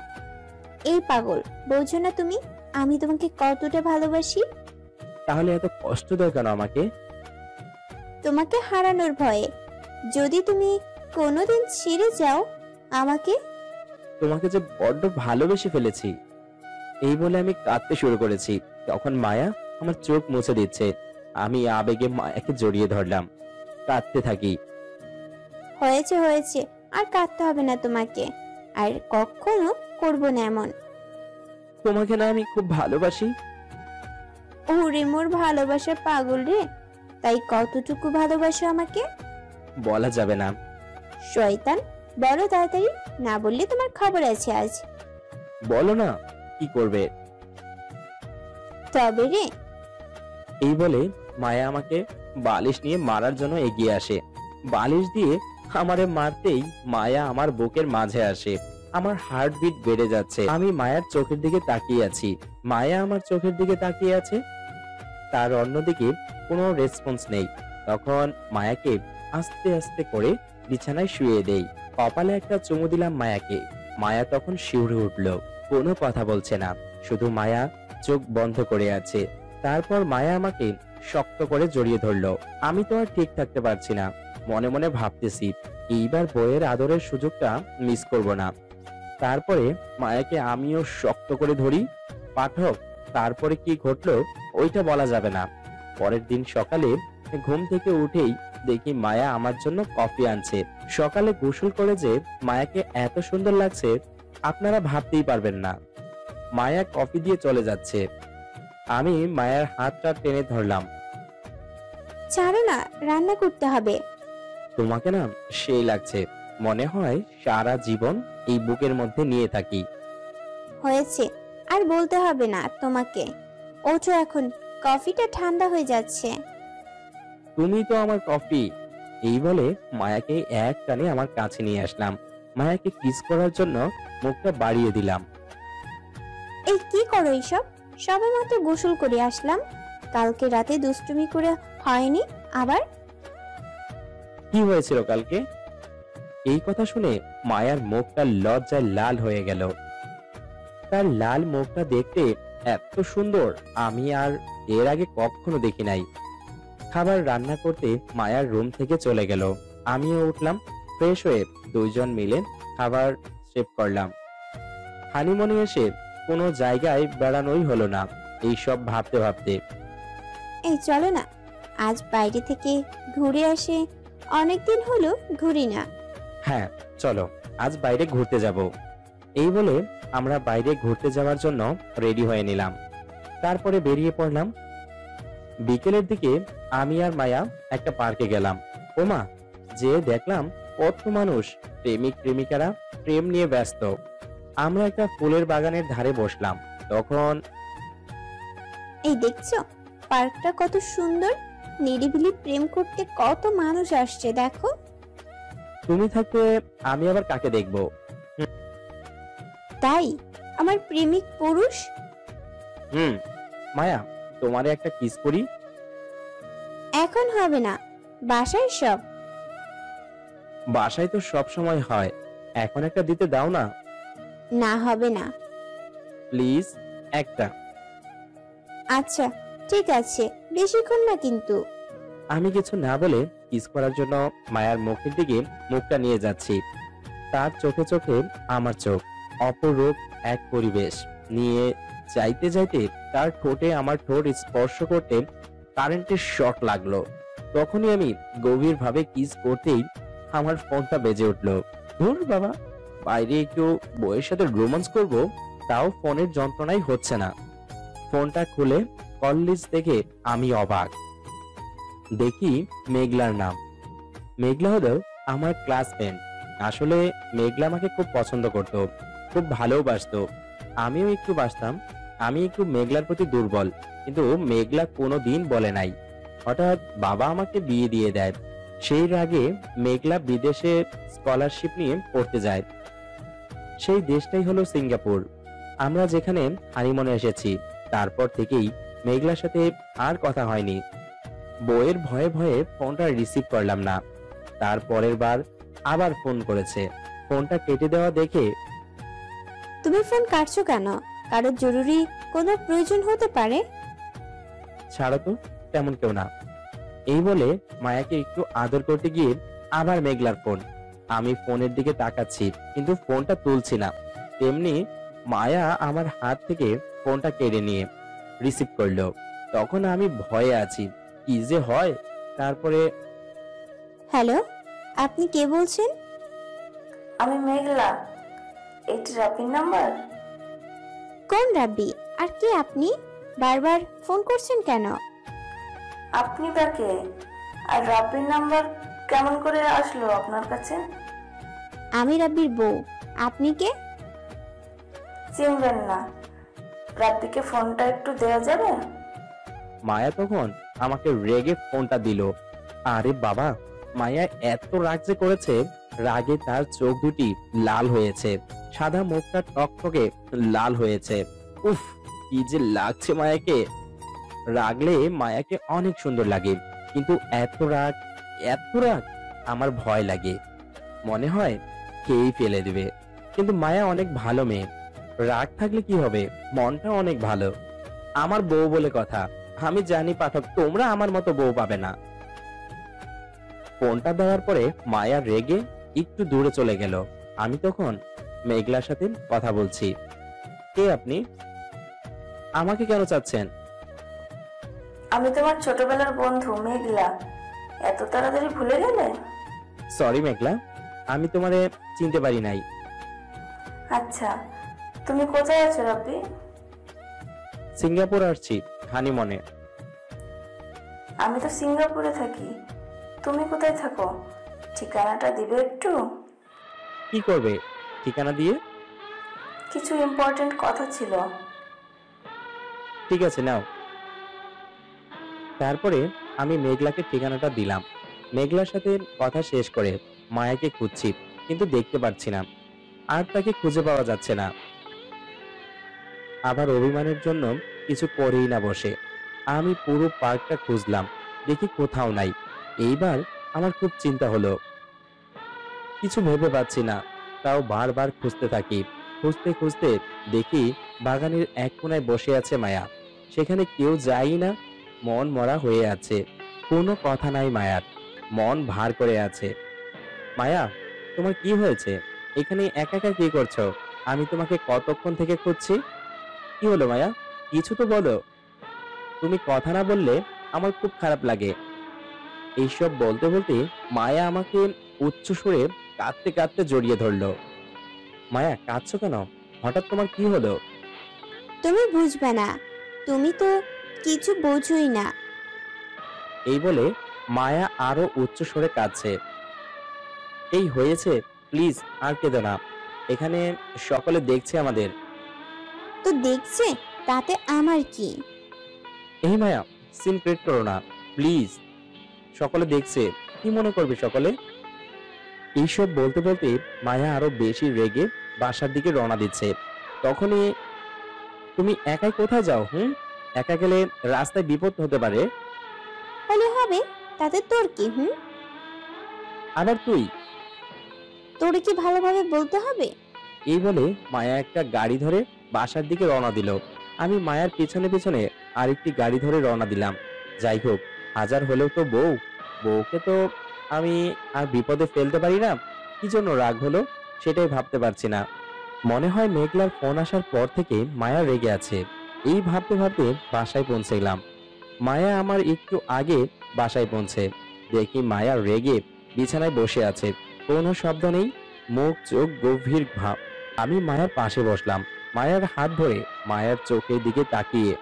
এই পাগল বোঝো না তুমি? আমি তোমাকে কতটা ভালোবাসি? তাহলে এত কষ্ট দাও কেন আমাকে? তোমাকে হারানোর ভয়ে। যদি তুমি কোনোদিন ছেড়ে যাও আমাকে? তোমাকে যে বড্ড ভালোবেসে ফেলেছি। এই বলে আমি কাঁদতে শুরু করেছি। তখন মায়া আমার চোখ মুছে দিচ্ছে। আমি আবেগে মায়াকে জড়িয়ে ধরলাম। কাঁদতে থাকি। হয়েছে হয়েছে। আর কাঁদতে হবে না তোমাকে। আর কখনো করব না এমন। তোমাকে না আমি খুব ভালোবাসি। ওরে মোর ভালোবাসা পাগল রে। তাই কতটুকু ভালোবাসো আমাকে? বলা যাবে না। শয়তান বলো তাড়াতাড়ি না বললে তোমার খবর আছে আজ। বলো না কি করবে? তবে রে। এই বলে মায়া আমাকে বালিশ নিয়ে মারার জন্য এগিয়ে আসে। বালিশ দিয়ে আমারে মারতেই মায়া আমার বুকের মাঝে আসে। আমার হার্টবিট বেড়ে যাচ্ছে। আমি মায়ার চোখের দিকে তাকিয়ে আছি। মায়া আমার চোখের দিকে তাকিয়ে আছে? তার অন্যদিকে কোনো রেসপন্স নেই। তখন মায়াকে আস্তে আস্তে করে বিছানায় শুয়ে দেই। কপালে একটা চুমু দিলাম মায়াকে। মায়া তখন শিউরে উঠল। কোনো কথা বলছে না। শুধু মায়া চোখ বন্ধ করে আছে। তারপর মায়া আমাকে শক্ত করে জড়িয়ে ধরলো। আমি তো আর ঠিক থাকতে পারছি না। মনে মনে ভাবতেছি, এইবার বইয়ের আদরের সুযোগটা মিস করব না। তারপরে মায়াকে আমিও শক্ত করে ধরি পাঠক তারপরে কি ঘটলো? ওইটা বলা যাবে না। পরের দিন সকালে ঘুম থেকে উঠেই দেখি মায়া আমার জন্য কফি আনছে। সকালে গোসল করে যে মায়াকে এত সুন্দর লাগছে আপনারা ভাবতেই পারবেন না। মায়া কফি দিয়ে চলে যাচ্ছে। আমি মায়ার হাতটা টেনে ধরলাম। ছাড়ো না রান্না করতে হবে। তোমাকে না সেই লাগছে। মনে হয় সারা জীবন এই বুকের মধ্যে নিয়ে থাকি। হয়েছে আর বলতে হবে না তোমাকে। ওঠো এখন কফিটা ঠান্ডা হয়ে যাচ্ছে। তুমি তো আমার কফি। এই বলে মায়াকে এক টানে আমার কাছে নিয়ে আসলাম। মায়াকে কিস করার জন্য মুখটা বাড়িয়ে দিলাম। এই কি করো এইসব? সবে মাত্র গোসল করে আসলাম। কালকে রাতে দুষ্টুমি করে হয়নি আবার? কি হয়েছিল কালকে? এই কথা শুনে মায়ার মুখটা লজ্জায় লাল হয়ে গেল। তার লাল মুখটা দেখতে এত সুন্দর, আমি আর এর আগে কখনো দেখি নাই। খাবার রান্না করতে মায়ার রুম থেকে চলে গেল। আমিও উঠলাম, ফ্রেশ হয়ে দুইজন মিলে খাবার সেভ করলাম। হানিমনে এসে কোনো জায়গায় বেড়ানোই হলো না, এইসব ভাবতে ভাবতে। এই চলো না, আজ বাইরে থেকে ঘুরে আসে, অনেকদিন হলো ঘুরি না। হ্যাঁ চলো, আজ বাইরে ঘুরতে যাব। এই বলে আমরা বাইরে ঘুরতে যাওয়ার জন্য রেডি হয়ে নিলাম। তারপরে বেরিয়ে পড়লাম। বিকেলের দিকে আমি আর মায়া একটা পার্কে গেলাম। ওমা যে দেখলাম কত মানুষ, প্রেমিক প্রেমিকারা প্রেম নিয়ে ব্যস্ত। আমরা একটা ফুলের বাগানের ধারে বসলাম। তখন এই দেখছ, পার্কটা কত সুন্দর। নিরিবিলি প্রেম করতে কত মানুষ আসছে, দেখো। তুমি থাকতে আমি আবার কাকে দেখব? তাই? আমার প্রেমিক পুরুষ? হুম মায়া তোমারে একটা কিস করি? এখন হবে না বাসায় সব। বাসায় তো সব সময় হয় এখন একটা দিতে দাও না। না হবে না। প্লিজ একটা। আচ্ছা ঠিক আছে বেশিক্ষণ না কিন্তু। আমি কিছু না বলে কিস করার জন্য মায়ার মুখের দিকে মুখটা নিয়ে যাচ্ছি। তার চোখে চোখে আমার চোখ, অপরূপ এক পরিবেশ। নিয়ে যাইতে যাইতে তার ঠোঁটে আমার ঠোঁট স্পর্শ করতে কারেন্টের শক লাগল। তখনই আমি গভীরভাবে কিস করতেই আমার ফোনটা বেজে উঠল। ধুর বাবা, বাইরে একটু বইয়ের সাথে রোমান্স করব, তাও ফোনের যন্ত্রণাই হচ্ছে না। ফোনটা খুলে কল দেখে আমি অবাক। দেখি মেঘলার নাম। মেঘলা হলো আমার ক্লাসমেট আসলে মেঘলা আমাকে খুব পছন্দ করত, খুব ভালোবাসতো। আমিও একটু বাসতাম আমি একটু মেঘলার প্রতি দুর্বল, কিন্তু মেঘলা কোনো দিন বলে নাই। হঠাৎ বাবা আমাকে বিয়ে দিয়ে দেয়। সেই রাগে মেঘলা বিদেশে স্কলারশিপ নিয়ে পড়তে যায়। সেই দেশটাই হলো সিঙ্গাপুর। আমরা যেখানে হানিমনে এসেছি, তারপর থেকেই মেঘলার সাথে আর কথা হয়নি। বইয়ের ভয়ে ভয়ে ফোনটা রিসিভ করলাম না। তার পরের বার আবার ফোন করেছে। ফোনটা কেটে দেওয়া দেখে তুমি ফোন কাটছো কেন? কারোর জরুরি কোনো প্রয়োজন হতে পারে? ছাড়ো তো তেমন কেউ না। এই বলে মায়াকে একটু আদর করতে গিয়ে আবার মেঘলার ফোন আমি ফোনের দিকে তাকাচ্ছি কিন্তু ফোনটা তুলছি না। তেমনি মায়া আমার হাত থেকে ফোনটা কেড়ে নিয়ে রিসিভ করল। তখন আমি ভয়ে আছি। কি যে হয়? তারপরে হ্যালো আপনি কে বলছেন? আমি মেঘলা। এটা রাপির নাম্বার? কোন রাব্বি? আর কে আপনি? বারবার ফোন করছেন কেন? আপনি তাকে আর রাপির নাম্বার কেমন করে আসলো আপনার কাছে? আমি রাব্বির বউ। আপনি কে? চিনবেন না। রাপিকে ফোনটা একটু দেওয়া যাবে? মায়া তখন? আমাকে রেগে ফোনটা দিল। আরে বাবা, মায়া এত রাগ যে করেছে, রাগে তার চোখ দুটি লাল হয়েছে, সাদা মুখটা টকটকে লাল হয়েছে। উফ, কি যে লাগছে মায়াকে। রাগলে মায়াকে অনেক সুন্দর লাগে, কিন্তু এত রাগ এত রাগ আমার ভয় লাগে। মনে হয় খেয়েই ফেলে দিবে। কিন্তু মায়া অনেক ভালো মেয়ে। রাগ থাকলে কি হবে? মনটা অনেক ভালো। আমার বউ বলে কথা আমি জানি পাঠক তোমরা আমার মতো বউ পাবে না। ফোনটা দেওয়ার পরে মায়া রেগে একটু দূরে চলে গেল। আমি তখন মেঘলার সাথে কথা বলছি। কে আপনি? আমাকে কেন চাচ্ছেন? আমি তোমার ছোটবেলার বন্ধু মেঘলা। এত তাড়াতাড়ি ভুলে গেলে? সরি মেঘলা। আমি তোমারে চিনতে পারি নাই। আচ্ছা তুমি কোথায় আছো রাব্বি সিঙ্গাপুর আসছি হানিমনে। আমি তো সিঙ্গাপুরে থাকি। তুমি কোথায় থাকো? ঠিকানাটা দিবে একটু? কি করবে? ঠিকানা দিয়ে? কিছু ইম্পর্টেন্ট কথা ছিল। ঠিক আছে নাও। তারপরে আমি মেঘলাকে ঠিকানাটা দিলাম। মেঘলার সাথে কথা শেষ করে মায়াকে খুঁজছি কিন্তু দেখতে পাচ্ছি না। আর তাকে খুঁজে পাওয়া যাচ্ছে না। আবার অভিমানের জন্য কিছু করেই না বসে। আমি পুরো পার্কটা খুঁজলাম, দেখি কোথাও নাই। এইবার আমার খুব চিন্তা হলো। কিছু ভেবে পাচ্ছি না, তাও বারবার খুঁজতে থাকি। খুঁজতে খুঁজতে দেখি বাগানের এক কোনায় বসে আছে মায়া। সেখানে কেউ যায়ই না, মন মরা হয়ে আছে। কোনো কথা নাই মায়ার, মন ভার করে আছে। মায়া, তোমার কি হয়েছে? এখানে একা একা কি করছ? আমি তোমাকে কতক্ষণ থেকে খুঁজছি? কি হলো মায়া? কিছু তো বলো। তুমি কথা না বললে আমার খুব খারাপ লাগে। এইসব বলতে বলতে মায়া আমাকে উচ্চ সুরে কাঁদতে কাঁদতে জড়িয়ে ধরলো। মায়া কাঁদছো কেন? হঠাৎ তোমার কি হলো? তুমি বুঝবে না। তুমি তো কিছু বোঝোই না। এই বলে মায়া আরও উচ্চ স্বরে কাঁদছে। এই হয়েছে প্লিজ আর কেঁদো না। এখানে সকলে দেখছে আমাদের। তো দেখছে তাতে আমার কি? এই মায়া সিন ক্রিয়েট করো না প্লিজ। সকলে দেখছে কি মনে করবে সকলে? এইসব বলতে বলতে মায়া আরও বেশি রেগে বাসার দিকে রওনা দিচ্ছে। তখনই তুমি একাই কোথায় যাও হুম? একা গেলে রাস্তায় বিপদ হতে পারে। হলে হবে তাতে তোর কি হুম? আবার তুই? তোর কি ভালোভাবে বলতে হবে? এই বলে মায়া একটা গাড়ি ধরে বাসার দিকে রওনা দিল। আমি মায়ার পেছনে পেছনে আরেকটি গাড়ি ধরে রওনা দিলাম। যাই হোক, হাজার হলেও তো বউ। বউকে তো আমি আর বিপদে ফেলতে পারি না। কি জন্য রাগ হলো সেটাই ভাবতে পারছি না। মনে হয় মেঘলার ফোন আসার পর থেকে মায়া রেগে আছে। এই ভাবতে ভাবতে বাসায় পৌঁছে গেলাম মায়া আমার একটু আগে বাসায় পৌঁছে। দেখি মায়া রেগে বিছানায় বসে আছে। কোনো শব্দ নেই। মুখ চোখ গভীর ভাব আমি মায়ার পাশে বসলাম। মায়ার হাত ধরে মায়ার চোখের দিকে তাকিয়ে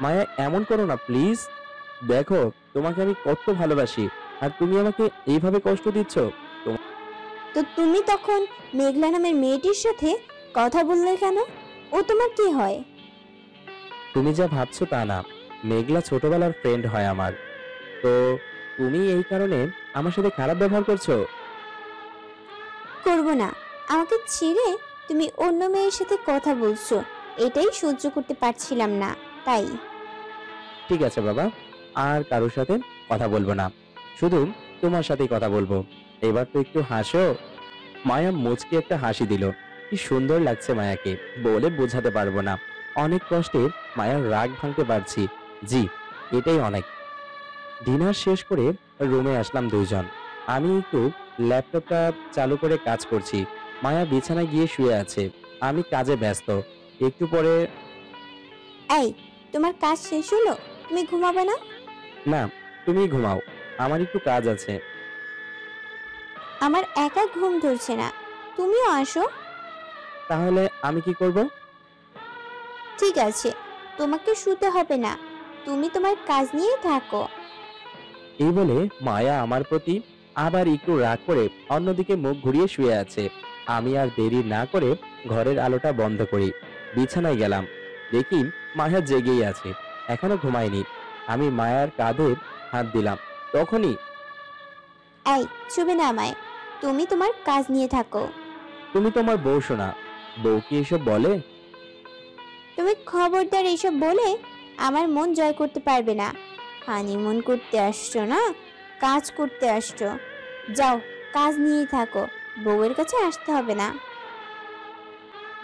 মায়া এমন করো না প্লিজ দেখো তোমাকে আমি কত ভালোবাসি আর তুমি আমাকে এইভাবে কষ্ট দিচ্ছ। তো তুমি তখন মেঘলা নামের মেয়েটির সাথে কথা বললে কেন? ও তোমার কি হয়? তুমি যা ভাবছ তা না। মেঘলা ছোটবেলার ফ্রেন্ড হয় আমার। তো তুমি এই কারণে আমার সাথে খারাপ ব্যবহার করছ? করব না। আমাকে ছেড়ে তুমি অন্য মেয়ের সাথে কথা বলছো, এটাই সহ্য করতে পারছিলাম না, তাই। ঠিক আছে বাবা, আর কারোর সাথে কথা বলব না, শুধু তোমার সাথেই কথা বলব। এবার তো একটু হাসো। মায়া মুচকি একটা হাসি দিল। কি সুন্দর লাগছে মায়াকে, বলে বোঝাতে পারব না। অনেক কষ্টে মায়ার রাগ ভাঙতে পারছি। জি, এটাই অনেক। ডিনার শেষ করে রুমে আসলাম দুইজন। আমি একটু ল্যাপটপটা চালু করে কাজ করছি। মায়া বিছানায় গিয়ে শুয়ে আছে। আমি কাজে ব্যস্ত। একটু পরে এই তোমার কাজ শেষ হলো? তুমি ঘুমাবে না? না তুমি ঘুমাও। আমার একটু কাজ আছে। আমার একা ঘুম ধরছে না। তুমিও আসো। তাহলে আমি কি করব? ঠিক আছে তোমাকে শুতে হবে না। তুমি তোমার কাজ নিয়ে থাকো। এই বলে মায়া আমার প্রতি আবার একটু রাগ করে অন্যদিকে মুখ ঘুরিয়ে শুয়ে আছে। আমি আর দেরি না করে ঘরের আলোটা বন্ধ করি। বিছানায় গেলাম। দেখি মায়া জেগেই আছে। এখনও ঘুমায়নি। আমি মায়ার কাঁধে হাত দিলাম। তখনই এই ছুবে না আমায়। তুমি তোমার কাজ নিয়ে থাকো। তুমি তোমার বউ শোনা বউ কি এসব বলে? তুমি খবরদার এইসব বলে আমার মন জয় করতে পারবে না। হানিমুন করতে আসছো না? কাজ করতে আসছো। যাও কাজ নিয়েই থাকো। বউয়ের কাছে আসতে হবে না।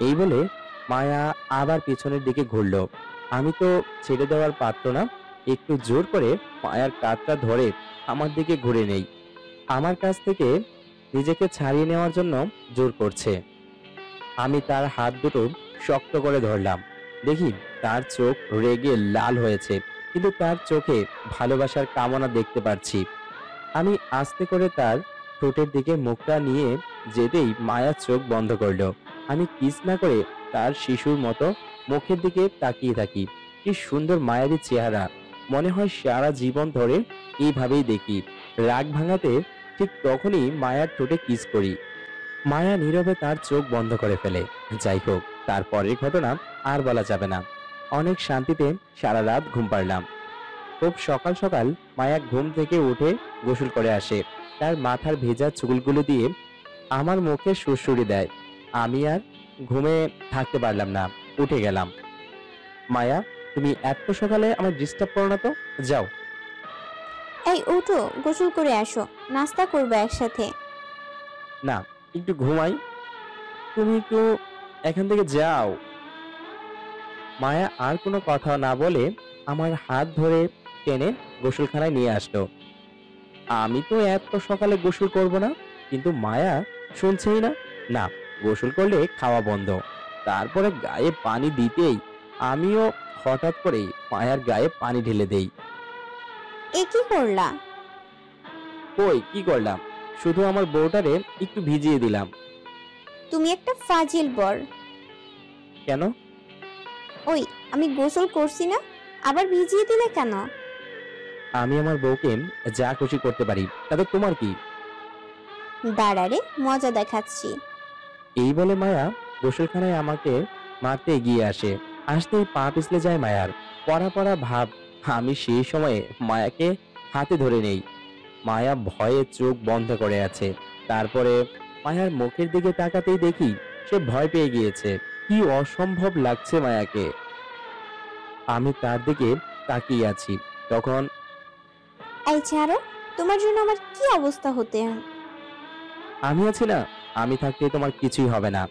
এই বলে মায়া আবার পিছনের দিকে ঘুরল। আমি তো ছেড়ে দেওয়ার পাত্র না, একটু জোর করে মায়ার কাঁধটা ধরে আমার দিকে ঘুরে নেই। আমার কাছ থেকে নিজেকে ছাড়িয়ে নেওয়ার জন্য জোর করছে। আমি তার হাত দুটো শক্ত করে ধরলাম। দেখি তার চোখ রেগে লাল হয়েছে, কিন্তু তার চোখে ভালোবাসার কামনা দেখতে পাচ্ছি আমি আস্তে করে তার ঠোঁটের দিকে মুখটা নিয়ে যেতেই মায়া চোখ বন্ধ করল। আমি কিস না করে তার শিশুর মতো মুখের দিকে তাকিয়ে থাকি। কি সুন্দর মায়াবী চেহারা। মনে হয় সারা জীবন ধরে এইভাবেই দেখি। রাগ ভাঙাতে ঠিক তখনই মায়ার ঠোঁটে কিস করি। মায়া নীরবে তার চোখ বন্ধ করে ফেলে। যাই হোক, তারপরের ঘটনা আর বলা যাবে না। অনেক শান্তিতে সারা রাত ঘুম পারলাম খুব সকাল সকাল মায়া ঘুম থেকে উঠে গোসল করে আসে। তার মাথার ভেজা চুলগুলো দিয়ে আমার মুখে সুরসুরি দেয়। আমি আর ঘুমে থাকতে পারলাম না উঠে গেলাম। মায়া তুমি এত সকালে আমার ডিস্টার্ব করো না তো যাও। এই উঠো গোসল করে আসো নাস্তা করব একসাথে। না একটু ঘুমাই। তুমি একটু এখান থেকে যাও। মায়া আর কোনো কথা না বলে আমার হাত ধরে টেনে গোসলখানায় নিয়ে আসলো। আমি তো এত সকালে গোসল করব না কিন্তু মায়া শুনছেই না। না গোসল করলে খাওয়া বন্ধ। তারপরে গায়ে পানি দিতেই আমিও হঠাৎ করে মায়ার গায়ে পানি ঢেলে দেই। এ কি করলা? কই কি করলাম? শুধু আমার বউটারে একটু ভিজিয়ে দিলাম। তুমি একটা ফাজিল বর। কেন? ওই আমি গোসল করছি না আবার ভিজিয়ে দিলে কেন? আমি আমার বউকে যা খুশি করতে পারি তাতে তোমার কি? দাঁড়ারে মজা দেখাচ্ছি। এই বলে মায়া গোসলখানায় আমাকে মারতে এগিয়ে আসে। আসতেই পা পিছলে যায় মায়ার। পড়া পড়া ভাব আমি সেই সময়ে মায়াকে হাতে ধরে নেই। মায়া ভয়ে চোখ বন্ধ করে আছে। তারপরে মায়ার মুখের দিকে তাকাতেই দেখি সে ভয় পেয়ে গিয়েছে। কি অসম্ভব লাগছে মায়াকে। আমি তার দিকে তাকিয়ে আছি। তখন এই ছাড়ো তোমার জন্য আমার কি অবস্থা হতে? আমি আছি না আমি থাকতে তোমার কিছুই হবে না।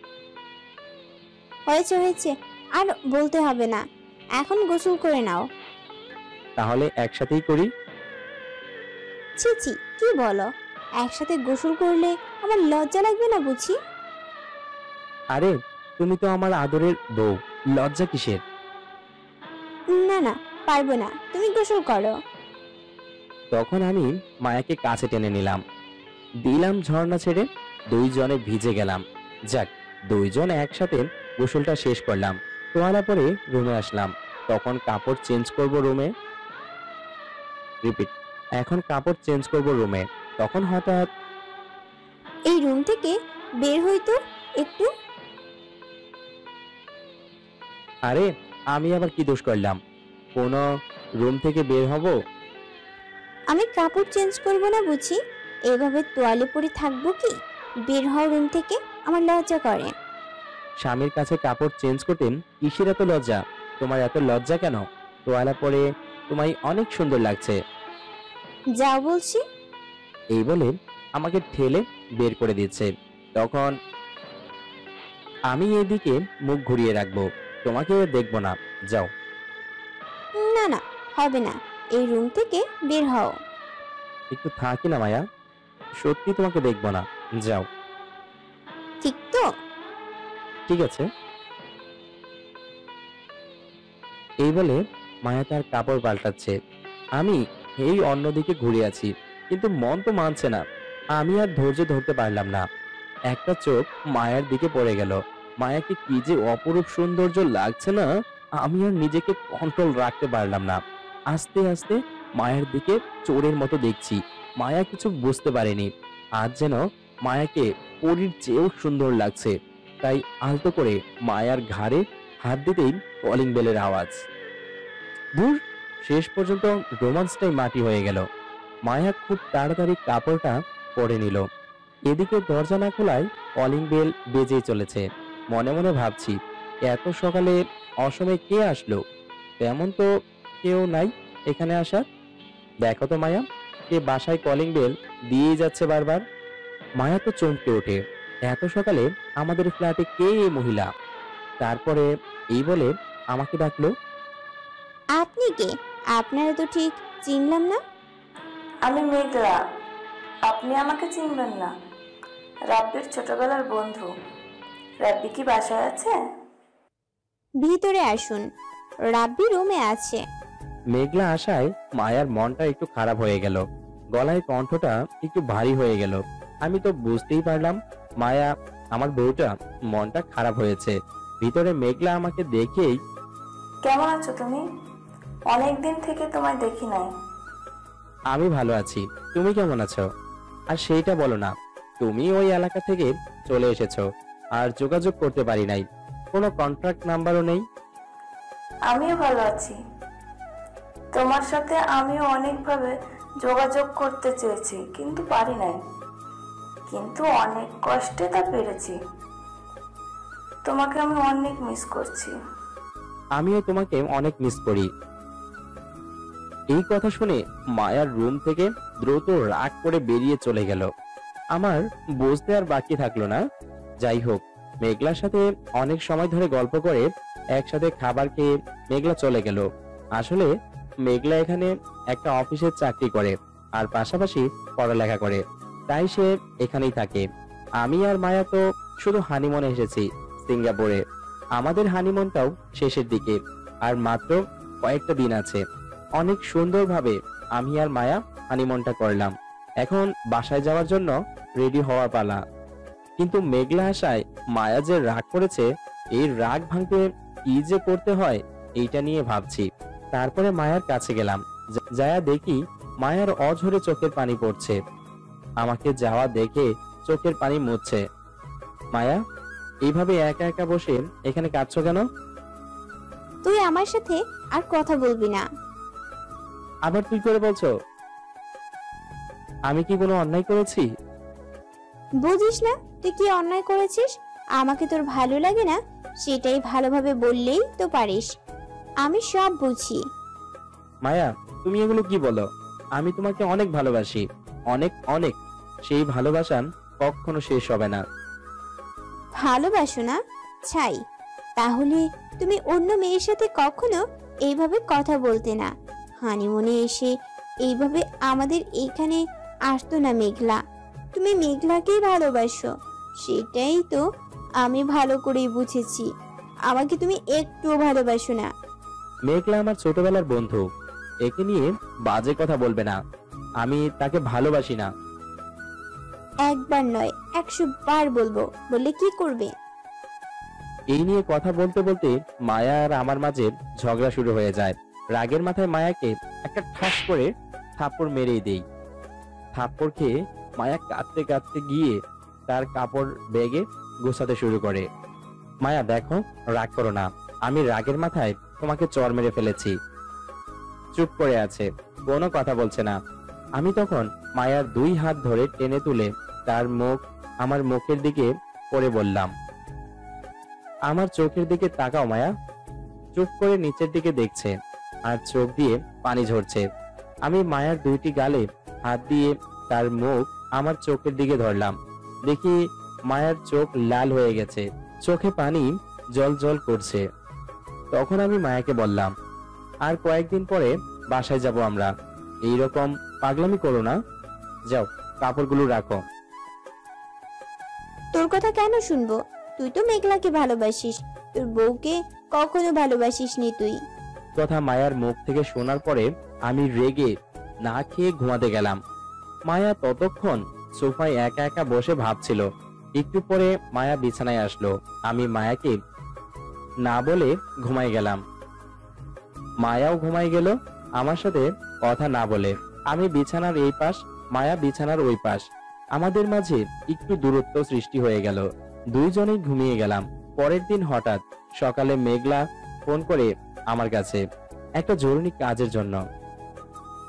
হয়েছে হয়েছে আর বলতে হবে না এখন গোসল করে নাও। তাহলে একসাথেই করি? ছি ছি কি বলো একসাথে গোসল করলে আমার লজ্জা লাগবে না বুঝি? আরে তুমি তো আমার আদরের বউ লজ্জা কিসের? না না পারব না তুমি গোসল করো। তখন আমি মায়াকে কাছে টেনে নিলাম। দিলাম ঝর্ণা ছেড়ে দুইজনে ভিজে গেলাম। যাক দুইজন একসাথে গোসলটা শেষ করলাম। তোয়ালা পরে রুমে আসলাম। তখন কাপড় চেঞ্জ করব রুমে। রিপিট এখন কাপড় চেঞ্জ করব রুমে। তখন হঠাৎ এই রুম থেকে বের হইতো একটু। আরে আমি আবার কি দোষ করলাম? কোন রুম থেকে বের হব? আমি কাপড় চেঞ্জ করব না বুঝি? এভাবে তোয়ালে পরে থাকব কি? বের হও রুম থেকে আমার লজ্জা করে। স্বামীর কাছে কাপড় চেঞ্জ করতেন কিসের এত লজ্জা? তোমার এত লজ্জা কেন? তোয়ালা পরে তোমায় অনেক সুন্দর লাগছে। যা বলছি। এই বলে আমাকে ঠেলে বের করে দিচ্ছে। তখন আমি এদিকে মুখ ঘুরিয়ে রাখব। তোমাকে দেখব না। যাও। না না হবে না। এই রুম থেকে বের হও। একটু থাকি না মায়া। সত্যি তোমাকে দেখব না। যাও। ঠিক তো? ঠিক আছে। এই বলে মায়া তার কাপড় পাল্টাচ্ছে। আমি এই অন্যদিকে ঘুরে আছি কিন্তু মন তো মানছে না। আমি আর ধৈর্য ধরতে পারলাম না। একটা চোখ মায়ার দিকে পড়ে গেল। মায়াকে কি যে অপরূপ সৌন্দর্য লাগছে না আমি আর নিজেকে কন্ট্রোল রাখতে পারলাম না। আস্তে আস্তে মায়ের দিকে চোরের মতো দেখছি। মায়া কিছু বুঝতে পারেনি। আজ যেন মায়াকে পরীর চেয়েও সুন্দর লাগছে। তাই আলতো করে মায়ার ঘাড়ে হাত দিতেই কলিং বেলের আওয়াজ। দূর শেষ পর্যন্ত রোমান্সটাই মাটি হয়ে গেল। মায়া খুব তাড়াতাড়ি কাপড়টা পরে নিল। এদিকে দরজা না খোলায় কলিং বেল বেজেই চলেছে। মনে মনে ভাবছি, এত সকালে অসময়ে কে আসলো? তেমন তো কেউ নাই এখানে আসার। দেখো তো মায়া কে বাসায় কলিং বেল দিয়েই যাচ্ছে বারবার। মায়া তো চমকে ওঠে এত সকালে আমাদের ফ্ল্যাটে কে এই মহিলা? তারপরে এই বলে আমাকে ডাকলো আপনি কে? আপনারা তো ঠিক চিনলাম না। আমি মেঘলা আপনি আমাকে চিনবেন না। রাব্বির ছোটবেলার বন্ধু। রাব্বি কি বাসায় আছে? ভিতরে আসুন রাব্বি রুমে আছে। মেঘলা আসায় মায়ার মনটা একটু খারাপ হয়ে গেল। গলায় কণ্ঠটা একটু ভারী হয়ে গেল। আমি তো বুঝতেই পারলাম মায়া আমার বউটা মনটা খারাপ হয়েছে। ভিতরে মেঘলা আমাকে দেখেই কেমন আছো তুমি? অনেক দিন থেকে তোমায় দেখি নাই। আমি ভালো আছি। তুমি কেমন আছো? আর সেইটা বলো না। তুমি ওই এলাকা থেকে চলে এসেছ আর যোগাযোগ করতে পারি নাই। কোনো কন্ট্রাক্ট নাম্বারও নেই? আমিও ভালো আছি। তোমার সাথে আমিও অনেকভাবে যোগাযোগ করতে চেয়েছি, কিন্তু পারি নাই। কিন্তু অনেক কষ্টে তা পেরেছি। তোমাকে আমি অনেক মিস করছি। আমিও তোমাকে অনেক মিস করি। এই কথা শুনে মায়ার রুম থেকে দ্রুত রাগ করে বেরিয়ে চলে গেল। আমার বুঝতে আর বাকি থাকল না। যাই হোক, মেঘলার সাথে অনেক সময় ধরে গল্প করে একসাথে খাবার খেয়ে মেঘলা চলে গেল। আসলে মেঘলা এখানে একটা অফিসে চাকরি করে আর পাশাপাশি পড়ালেখা করে। তাই সে এখানেই থাকে। আমি আর মায়া তো শুধু হানিমনে এসেছি সিঙ্গাপুরে। আমাদের হানিমনটাও শেষের দিকে আর মাত্র কয়েকটা দিন আছে। অনেক সুন্দরভাবে আমি আর মায়া হানিমনটা করলাম। এখন বাসায় যাওয়ার জন্য রেডি হওয়ার পালা। কিন্তু মেঘলা আসায় মায়া যে রাগ করেছে, এই রাগ ভাঙতে কি যে করতে হয়, এইটা নিয়ে ভাবছি। তারপরে মায়ার কাছে গেলাম। যায়া দেখি মায়ার অঝরে চোখের পানি পড়ছে। আমাকে যাওয়া দেখে চোখের পানি মুছছে। মায়া এইভাবে একা একা বসে এখানে কাঁদছো কেন? তুই আমার সাথে আর কথা বলবি না। আবার তুই করে বলছো? আমি কি কোনো অন্যায় করেছি? বুঝিস না তুই কি অন্যায় করেছিস? আমাকে তোর ভালো লাগে না? সেটাই ভালোভাবে বললেই তো পারিস। আমি সব বুঝি। মায়া তুমি এগুলো কি বলো? আমি তোমাকে অনেক ভালোবাসি। অনেক অনেক। সেই ভালোবাসা কখনো শেষ হবে না। ভালোবাসো না? ছাই তাহলে তুমি অন্য মেয়ের সাথে কখনো এইভাবে কথা বলতে না। হানিমুনে এসে এইভাবে আমাদের এখানে আসতো না মেঘলা। তুমি মেঘলাকেই ভালোবাসো। সেটাই তো আমি ভালো করেই বুঝেছি। আমাকে তুমি একটুও ভালোবাসো না। মেঘলা আমার ছোটবেলার বন্ধু। একে নিয়ে বাজে কথা বলবে না। আমি তাকে ভালোবাসি না। একবার নয় একশো বার বলব। বললে কি করবে? এই নিয়ে কথা বলতে বলতে মায়া আর আমার মাঝে ঝগড়া শুরু হয়ে যায়। রাগের মাথায় মায়াকে একটা ঠাস করে থাপ্পড় মেরেই দেই। থাপ্পড় খেয়ে মায়া কাঁদতে কাঁদতে গিয়ে তার কাপড় ব্যাগে গোছাতে শুরু করে। মায়া দেখো রাগ করো না। আমি রাগের মাথায় তোমাকে চর মেরে ফেলেছি। চুপ করে আছে। কোনো কথা বলছে না। আমি তখন মায়ার দুই হাত ধরে টেনে তুলে তার মুখ আমার মুখের দিকে করে বললাম, আমার চোখের দিকে তাকাও মায়া। চুপ করে নিচের দিকে দেখছে আর চোখ দিয়ে পানি ঝরছে। আমি মায়ার দুইটি গালে হাত দিয়ে তার মুখ আমার চোখের দিকে ধরলাম। দেখি মায়ার চোখ লাল হয়ে গেছে। চোখে পানি জল জল করছে। তখন আমি মায়াকে বললাম আর কয়েকদিন পরে বাসায় যাব আমরা। এই রকম পাগলামি করো না। যাও কাপড়গুলো রাখো। তোর কথা কেন শুনব? তুই তো মেঘলাকে ভালোবাসিস। তোর বউকে কখনো ভালোবাসিস নি তুই? কথা মায়ার মুখ থেকে শোনার পরে আমি রেগে না খেয়ে ঘুমাতে গেলাম। মায়া ততক্ষণ সোফায় একা একা বসে ভাবছিল। একটু পরে মায়া বিছানায় আসলো। আমি মায়াকে না বলে ঘুমাই গেলাম। মায়াও ঘুমাই গেল, আমার সাথে কথা না বলে। আমি বিছানার এই পাশ, মায়া বিছানার ওই পাশ। আমাদের মাঝে একটু দূরত্ব সৃষ্টি হয়ে গেল। দুইজনেই ঘুমিয়ে গেলাম। পরের দিন হঠাৎ সকালে মেঘলা ফোন করে আমার কাছে, একটা জরুরি কাজের জন্য।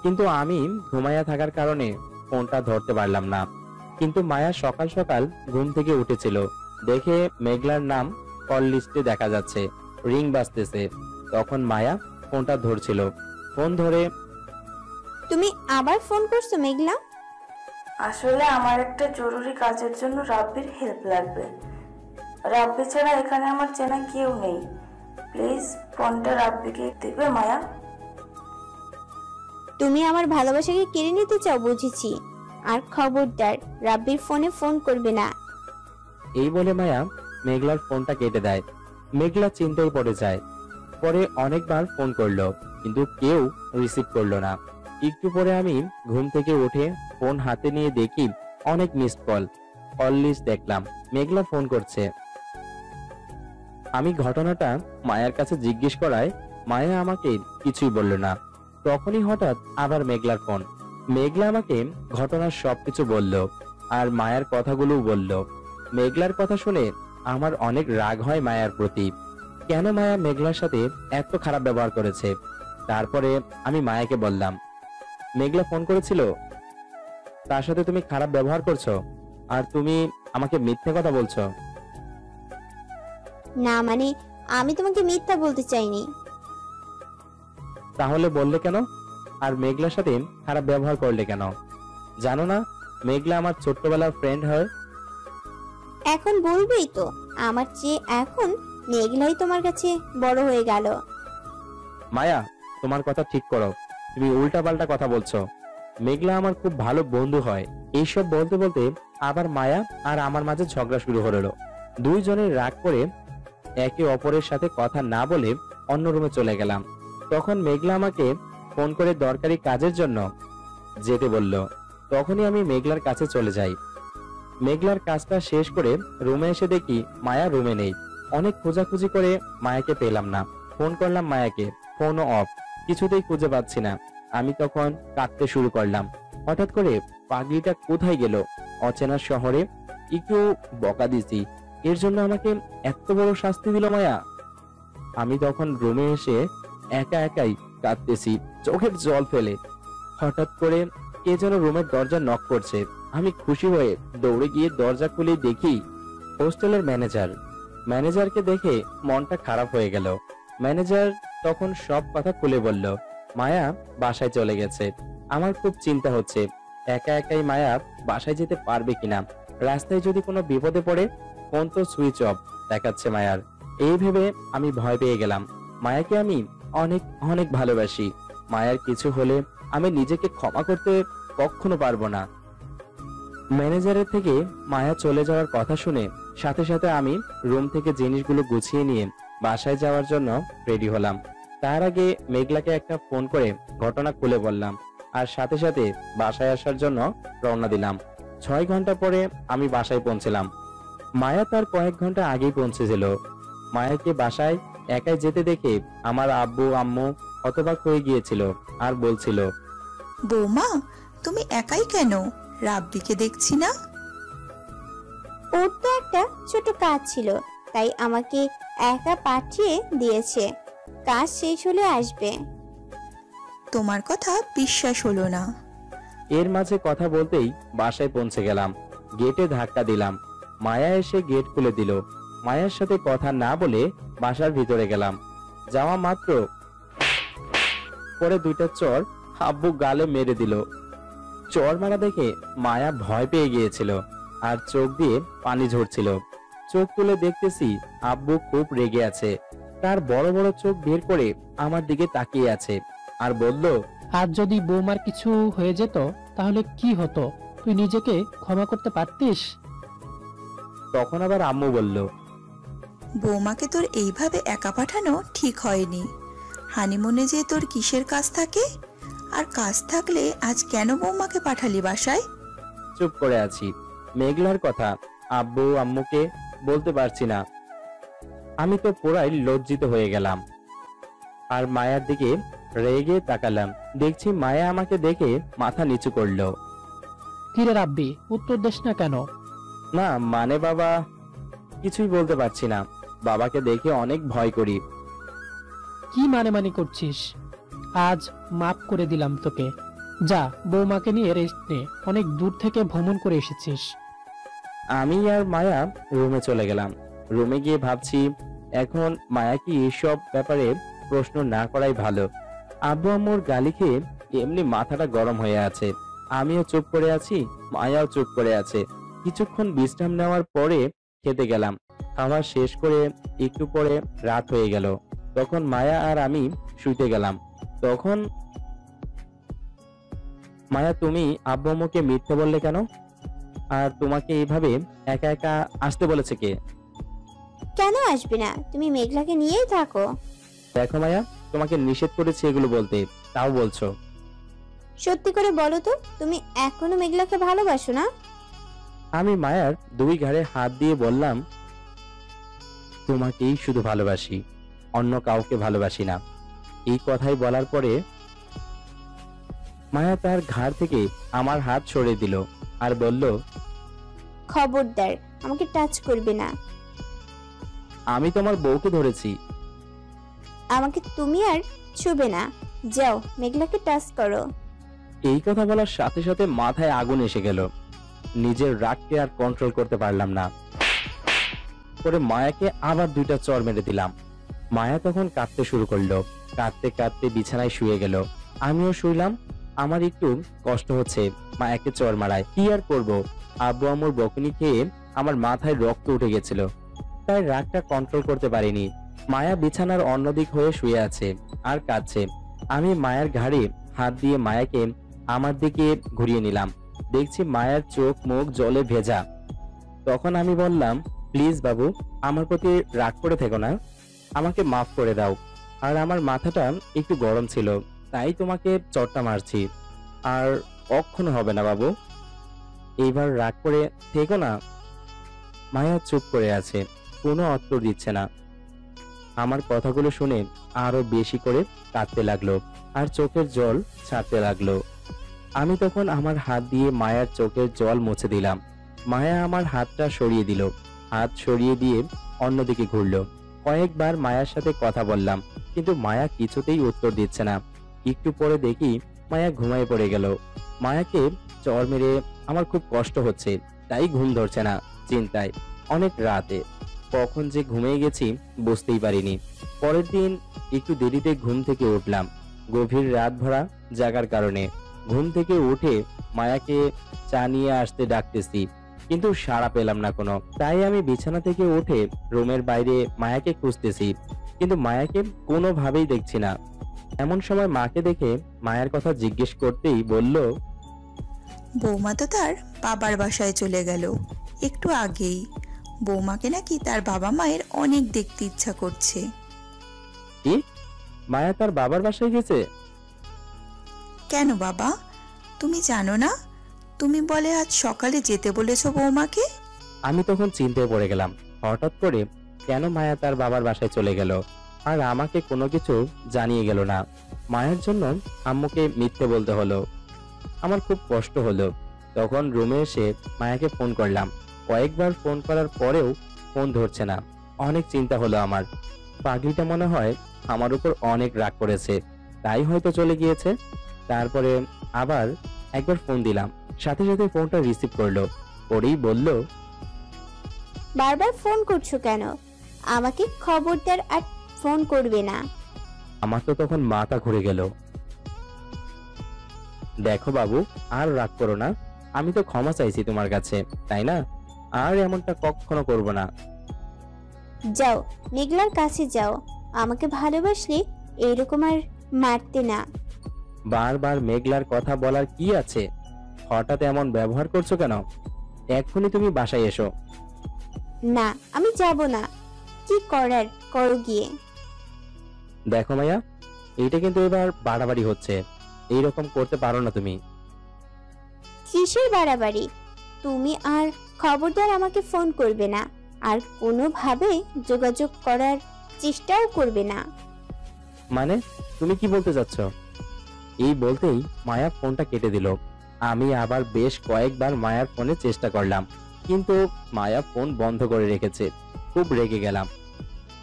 কিন্তু আমি ঘুমাইয়া থাকার কারণে ফোনটা ধরতে পারলাম না। কিন্তু মায়া সকাল সকাল ঘুম থেকে উঠেছিল। দেখে মেঘলার নাম কল লিস্টে দেখা যাচ্ছে। রিং বাজতেছে। তখন মায়া ফোনটা ধরছিল। ফোন ধরে তুমি আবার ফোন করছ মেঘলা? আসলে আমার একটা জরুরি কাজের জন্য রাব্বির হেল্প লাগবে। রাব্বি ছাড়া এখানে আমার চেনা কেউ নেই। প্লিজ ফোনটা রাব্বিকে দেবে মায়া? তুমি আমার ভালোবাসাকে কেড়ে নিতে চাও বুঝেছি। আর খবরদার রাব্বির ফোনে ফোন করবে না। এই বলে মায়া মেঘলার ফোনটা কেটে দেয়। মেঘলা চিন্তায় পড়ে যায়। পরে অনেকবার ফোন করল, কিন্তু কেউ রিসিভ করল না। একটু পরে আমি ঘুম থেকে উঠে ফোন হাতে নিয়ে দেখি অনেক মিসড কল। কল লিস্ট দেখলাম, মেঘলা ফোন করছে। আমি ঘটনাটা মায়ার কাছে জিজ্ঞেস করায়, মায়া আমাকে কিছুই বলল না। তখনই হঠাৎ আবার মেঘলার ফোন। মেঘলা আমাকে ঘটনার সবকিছু বলল, আর মায়ার কথাগুলোও বলল। মেঘলার কথা শুনে আমার অনেক রাগ হয় মায়ার প্রতি। কেন মায়া মেঘলার সাথে এত খারাপ ব্যবহার করেছে? তারপরে আমি মায়াকে বললাম মেঘলা ফোন করেছিল? তার সাথে তুমি খারাপ ব্যবহার করছ? আর তুমি আমাকে মিথ্যে কথা বলছো? না মানে আমি তোমাকে মিথ্যা বলতে চাইনি। তাহলে বললে কেন? আর মেঘলার সাথে খারাপ ব্যবহার করলে কেন? জানো না মেঘলা আমার ছোট্টবেলার ফ্রেন্ড হয়। এখন বলবেই তো, আমার চেয়ে এখন মেঘলাই তোমার কাছে বড় হয়ে গেল। মায়া, তোমার কথা ঠিক করো। তুমি উল্টাপাল্টা কথা বলছো। মেঘলা আমার খুব ভালো বন্ধু হয়। এইসব বলতে বলতে আবার মায়া আর আমার মাঝে ঝগড়া শুরু হলো। দুইজনের রাগ করে একে অপরের সাথে কথা না বলে অন্য রুমে চলে গেলাম। তখন মেঘলা আমাকে ফোন করে দরকারি কাজের জন্য যেতে বলল। তখনই আমি মেঘলার কাছে চলে যাই। মেঘলার কাজটা শেষ করে রুমে এসে দেখি মায়া রুমে নেই। অনেক খোঁজাখুঁজি করে মায়াকে পেলাম না। ফোন করলাম মায়াকে। ফোনও অফ। কিছুতেই খুঁজে পাচ্ছি না। আমি তখন কাঁদতে শুরু করলাম। হঠাৎ করে পাগলিটা কোথায় গেল? অচেনা শহরে একটু বকা দিছি। এর জন্য আমাকে এত বড় শাস্তি দিল মায়া। আমি তখন রুমে এসে একা একাই কাঁদতেছি। চোখের জল ফেলে। হঠাৎ করে কে যেন রুমের দরজা নক করছে। আমি খুশি হয়ে দৌড়ে গিয়ে দরজা খুলে দেখি হোস্টেলের ম্যানেজার। ম্যানেজারকে দেখে মনটা খারাপ হয়ে গেল। ম্যানেজার তখন সব কথা খুলে বলল, মায়া, বাসায় চলে গেছে। আমার খুব চিন্তা হচ্ছে। একা একাই মায়া বাসায় যেতে পারবে কিনা? রাস্তায় যদি কোনো বিপদে পড়ে, ফোন তো সুইচ অফ, দেখাচ্ছে মায়ার। এই ভেবে আমি ভয় পেয়ে গেলাম। মায়াকে আমি অনেক অনেক ভালোবাসি। মায়ার কিছু হলে আমি নিজেকে ক্ষমা করতে কখনো পারব না। ম্যানেজারের থেকে মায়া চলে যাওয়ার কথা শুনে সাথে সাথে আমি রুম থেকে জিনিসগুলো গুছিয়ে নিয়ে বাসায় যাওয়ার জন্য রেডি হলাম। তার আগে মেঘলাকে একটা ফোন করে ঘটনা খুলে বললাম আর সাথে সাথে বাসায় আসার জন্য রওনা দিলাম। ছয় ঘণ্টা পরে আমি বাসায় পৌঁছলাম। মায়া তার কয়েক ঘণ্টা আগেই পৌঁছেছিল। মায়াকে বাসায় একাই যেতে দেখে আমার আব্বু, আম্মু হতবাক হয়ে গিয়েছিল আর বলছিল, বৌমা, তুমি একাই কেন? রাব্বিকে দেখছি না? ওর তো একটা ছোট কাজ ছিল তাই আমাকে একা পাঠিয়ে দিয়েছে। কাজ শেষ হলে আসবে। তোমার কথা বিশ্বাস হলো না। এর মাঝে কথা বলতেই বাসায় পৌঁছে গেলাম। গেটে ধাক্কা দিলাম। মায়া এসে গেট খুলে দিল। মায়ের সাথে কথা না বলে বাসার ভিতরে গেলাম। যাওয়া মাত্র পরে দুইটা চর আব্বু গালে মেরে দিল। চর মারা দেখে মায়া ভয় পেয়ে গিয়েছিল আর চোখ দিয়ে পানি ঝরছিল। চোখ তুলে দেখতেছি আব্বু খুব রেগে আছে। তার বড় বড় চোখ বের করে আমার দিকে তাকিয়ে আছে আর বলল আজ যদি বৌমার কিছু হয়ে যেত তাহলে কি হতো? তুই নিজেকে ক্ষমা করতে পারতিস? তখন আবার আম্মু বলল বৌমাকে তোর এইভাবে একা পাঠানো ঠিক হয়নি। হানিমুনে যে তোর কিসের কাজ থাকে আর কাজ থাকলে আজ কেন বৌমাকে পাঠালি বাসায়? চুপ করে আছি। মেঘলার কথা আব্বু আম্মুকে বলতে পারছি না। আমি তো পুরাই লজ্জিত হয়ে গেলাম। আর মায়ার দিকে রেগে তাকালাম। দেখছি মায়া আমাকে দেখে মাথা নিচু করল। কিরে রাব্বি উত্তর দিস না কেন? না মানে বাবা কিছুই বলতে পারছি না। বাবাকে দেখে অনেক ভয় করি। কি মানে মানে করছিস? আজ মাফ করে দিলাম তোকে। যা, বৌমাকে নিয়ে রেস্ট নে। অনেক দূর থেকে ভ্রমণ করে এসেছিস। আমি আর মায়া রুমে চলে গেলাম। রুমে গিয়ে ভাবছি, এখন মায়া কি এসব ব্যাপারে প্রশ্ন না করাই ভালো? আব্বু আম্মুর গালি খেয়ে এমনি মাথাটা গরম হয়ে আছে। আমিও চুপ করে আছি, মায়াও চুপ করে আছে। কিছুক্ষণ বিশ্রাম নেওয়ার পরে খেতে গেলাম। খাওয়া শেষ করে একটু পরে রাত হয়ে গেল। তখন মায়া আর আমি শুইতে গেলাম। তখন মায়া তুমি আব্বু আম্মুকে মিথ্যে বললে কেন? আর তোমাকে এইভাবে একা একা আসতে বলেছে কে? কেন আসবে না? তুমি মেঘলাকে নিয়েই থাকো। দেখো মায়া তোমাকে নিষেধ করেছি এগুলো বলতে তাও বলছো। সত্যি করে বলো তো তুমি এখনও মেঘলাকে ভালোবাসো না? আমি মায়ার দুই ঘাড়ে হাত দিয়ে বললাম তোমাকেই শুধু ভালোবাসি অন্য কাউকে ভালোবাসি না। এই কথাই বলার পরে মায়া তার ঘাড় থেকে আমার হাত সরিয়ে দিল আর বলল খবরদার আমাকে টাচ করবে না। আমি তোমার বউকে ধরেছি। আমাকে তুমি আর ছুবে না। যাও মেঘলাকে টাচ করো। এই কথা বলার সাথে সাথে মাথায় আগুন এসে গেল। নিজের রাগকে আর কন্ট্রোল করতে পারলাম না। করে মায়াকে আবার দুইটা চর মেরে দিলাম। মায়া তখন কাঁদতে শুরু করল। কাঁদতে কাঁদতে বিছানায় শুয়ে গেল। আমিও শুইলাম। আমার একটু কষ্ট হচ্ছে। মায়াকে চর মারায়। কি আর করব? আব্বু আম্মুর বকুনি খেয়ে আমার মাথায় রক্ত উঠে গেছিল। তাই রাগটা কন্ট্রোল করতে পারিনি। মায়া বিছানার অন্যদিক হয়ে শুয়ে আছে আর কাঁদছে। আমি মায়ের ঘাড়ে হাত দিয়ে মায়াকে আমার দিকে ঘুরিয়ে নিলাম। দেখছি মায়ের চোখ মুখ জলে ভেজা। তখন আমি বললাম, প্লিজ বাবু, আমার প্রতি রাগ করে থেকো না। আমাকে মাফ করে দাও। আর আমার মাথাটা একটু গরম ছিল, তাই তোমাকে চটটা মারছি। আর কখনো হবে না বাবু। এইবার রাগ করে থেকো না। মায়া চুপ করে আছে, কোনো উত্তর দিচ্ছে না। আমার কথাগুলো শুনে আরও বেশি করে কাঁদতে লাগল আর চোখের জল ছাড়তে লাগল। আমি তখন আমার হাত দিয়ে মায়ার চোখের জল মুছে দিলাম। মায়া আমার হাতটা সরিয়ে দিল, হাত সরিয়ে দিয়ে অন্যদিকে ঘুরলো। কয়েকবার মায়ার সাথে কথা বললাম কিন্তু মায়া কিছুতেই উত্তর দিচ্ছে না। একটু পরে দেখি মায়া ঘুমায় পড়ে গেল। মায়াকে চর মেরে আমার খুব কষ্ট হচ্ছে, তাই ঘুম ধরছে না, চিন্তায়, অনেক রাতে। কখন যে ঘুমিয়ে গেছি বুঝতেই পারিনি। পরের দিন একটু দেরিতে ঘুম থেকে উঠলাম। গভীর রাত ভরা জাগার কারণে। ঘুম থেকে উঠে মায়াকে চা নিয়ে আসতে ডাকতেছি, কিন্তু সাড়া পেলাম না কোনো। তাই আমি বিছানা থেকে উঠে রুমের বাইরে মায়াকে খুঁজতেছি। কিন্তু মায়াকে কোনোভাবেই দেখছি না। এমন সময় মাকে দেখে মায়ের কথা জিজ্ঞেস করতেই বলল বৌমা তো তার বাবার বাসায় চলে গেল একটু আগেই। বৌমাকে নাকি তার বাবা মায়ের অনেক দেখতে ইচ্ছা করছে। কি? মায়া তার বাবার বাসায় গেছে? কেন বাবা? তুমি জানো না? তুমি বলে আজ সকালে যেতে বলেছ বৌমাকে? আমি তখন চিন্তায় পড়ে গেলাম। হঠাৎ করে কেন মায়া তার বাবার বাসায় চলে গেল? আর আমাকে কোনো কিছু জানিয়ে গেল না। মায়ের জন্য আম্মুকে মিথ্যে বলতে হলো। আমার খুব কষ্ট হলো। তখন রুমে এসে মায়াকে ফোন করলাম। কয়েকবার ফোন করার পরেও ফোন ধরছে না। অনেক চিন্তা হলো আমার। পাগলিটা মনে হয় আমার উপর অনেক রাগ করেছে। তাই হয়তো চলে গিয়েছে। তারপরে আবার একবার ফোন দিলাম। সাথে সাথে ফোনটা রিসিভ করল। করেই বলল, বারবার ফোন করছ কেন? আমাকে খবরদার আর ফোন করবে না। আমার তো তখন মাথা ঘুরে গেল। দেখো বাবু আর রাগ করো না। আমি তো ক্ষমা চাইছি তোমার কাছে তাই না? আর এমনটা কখনো করব না। যাও মেঘলার কাছে যাও। আমাকে ভালোবাসলে এরকম আর মারতে না। বারবার মেঘলার কথা বলার কি আছে? হঠাৎ এমন ব্যবহার করছ কেন? এক্ষুনি তুমি বাসায় এসো। না আমি যাব না। কি করার করো গিয়ে। দেখো মাইয়া এইটা কিন্তু এবার বাড়াবাড়ি হচ্ছে। এইরকম করতে পারো না তুমি। কিসের বাড়াবাড়ি? তুমি আর খবরদার আমাকে ফোন করবে না আর কোনোভাবে যোগাযোগ করার চেষ্টাও করবে না। মানে তুমি কি বলতে চাচ্ছ? এই বলতেই মায়া ফোনটা কেটে দিল। আমি আবার বেশ কয়েকবার মায়ার ফোনে চেষ্টা করলাম কিন্তু মায়া ফোন বন্ধ করে রেখেছে। খুব রেগে গেলাম।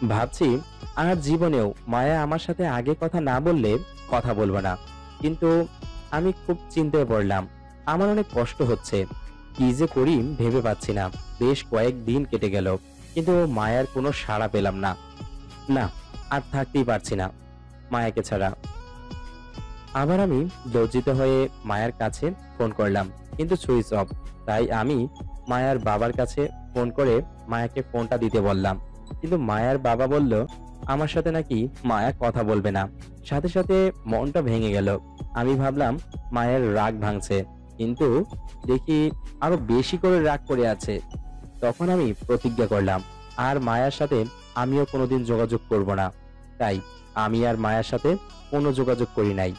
ভাবছি, আর জীবনেও মায়া আমার সাথে আগে কথা না বললে কথা বলব না। কিন্তু আমি খুব চিন্তায় পড়লাম। আমার অনেক কষ্ট হচ্ছে। কি যে করি ভেবে পাচ্ছি না। বেশ কয়েক দিন কেটে গেল। কিন্তু মায়ার কোনো সাড়া পেলাম না। না, আর থাকতেই পারছি না মায়াকে ছাড়া। আবার আমি লজ্জিত হয়ে মায়ার কাছে ফোন করলাম। কিন্তু সুইচ অফ। তাই আমি মায়ার বাবার কাছে ফোন করে মায়াকে ফোনটা দিতে বললাম। কিন্তু মায়ার বাবা বলল, আমার সাথে নাকি মায়া কথা বলবে না। সাথে সাথে মনটা ভেঙে গেল। আমি ভাবলাম, মায়ের রাগ ভাঙছে। কিন্তু দেখি আরও বেশি করে রাগ করে আছে। তখন আমি প্রতিজ্ঞা করলাম, আর মায়ার সাথে আমিও কোনোদিন যোগাযোগ করব না। তাই আমি আর মায়ের সাথে কোনো যোগাযোগ করি নাই।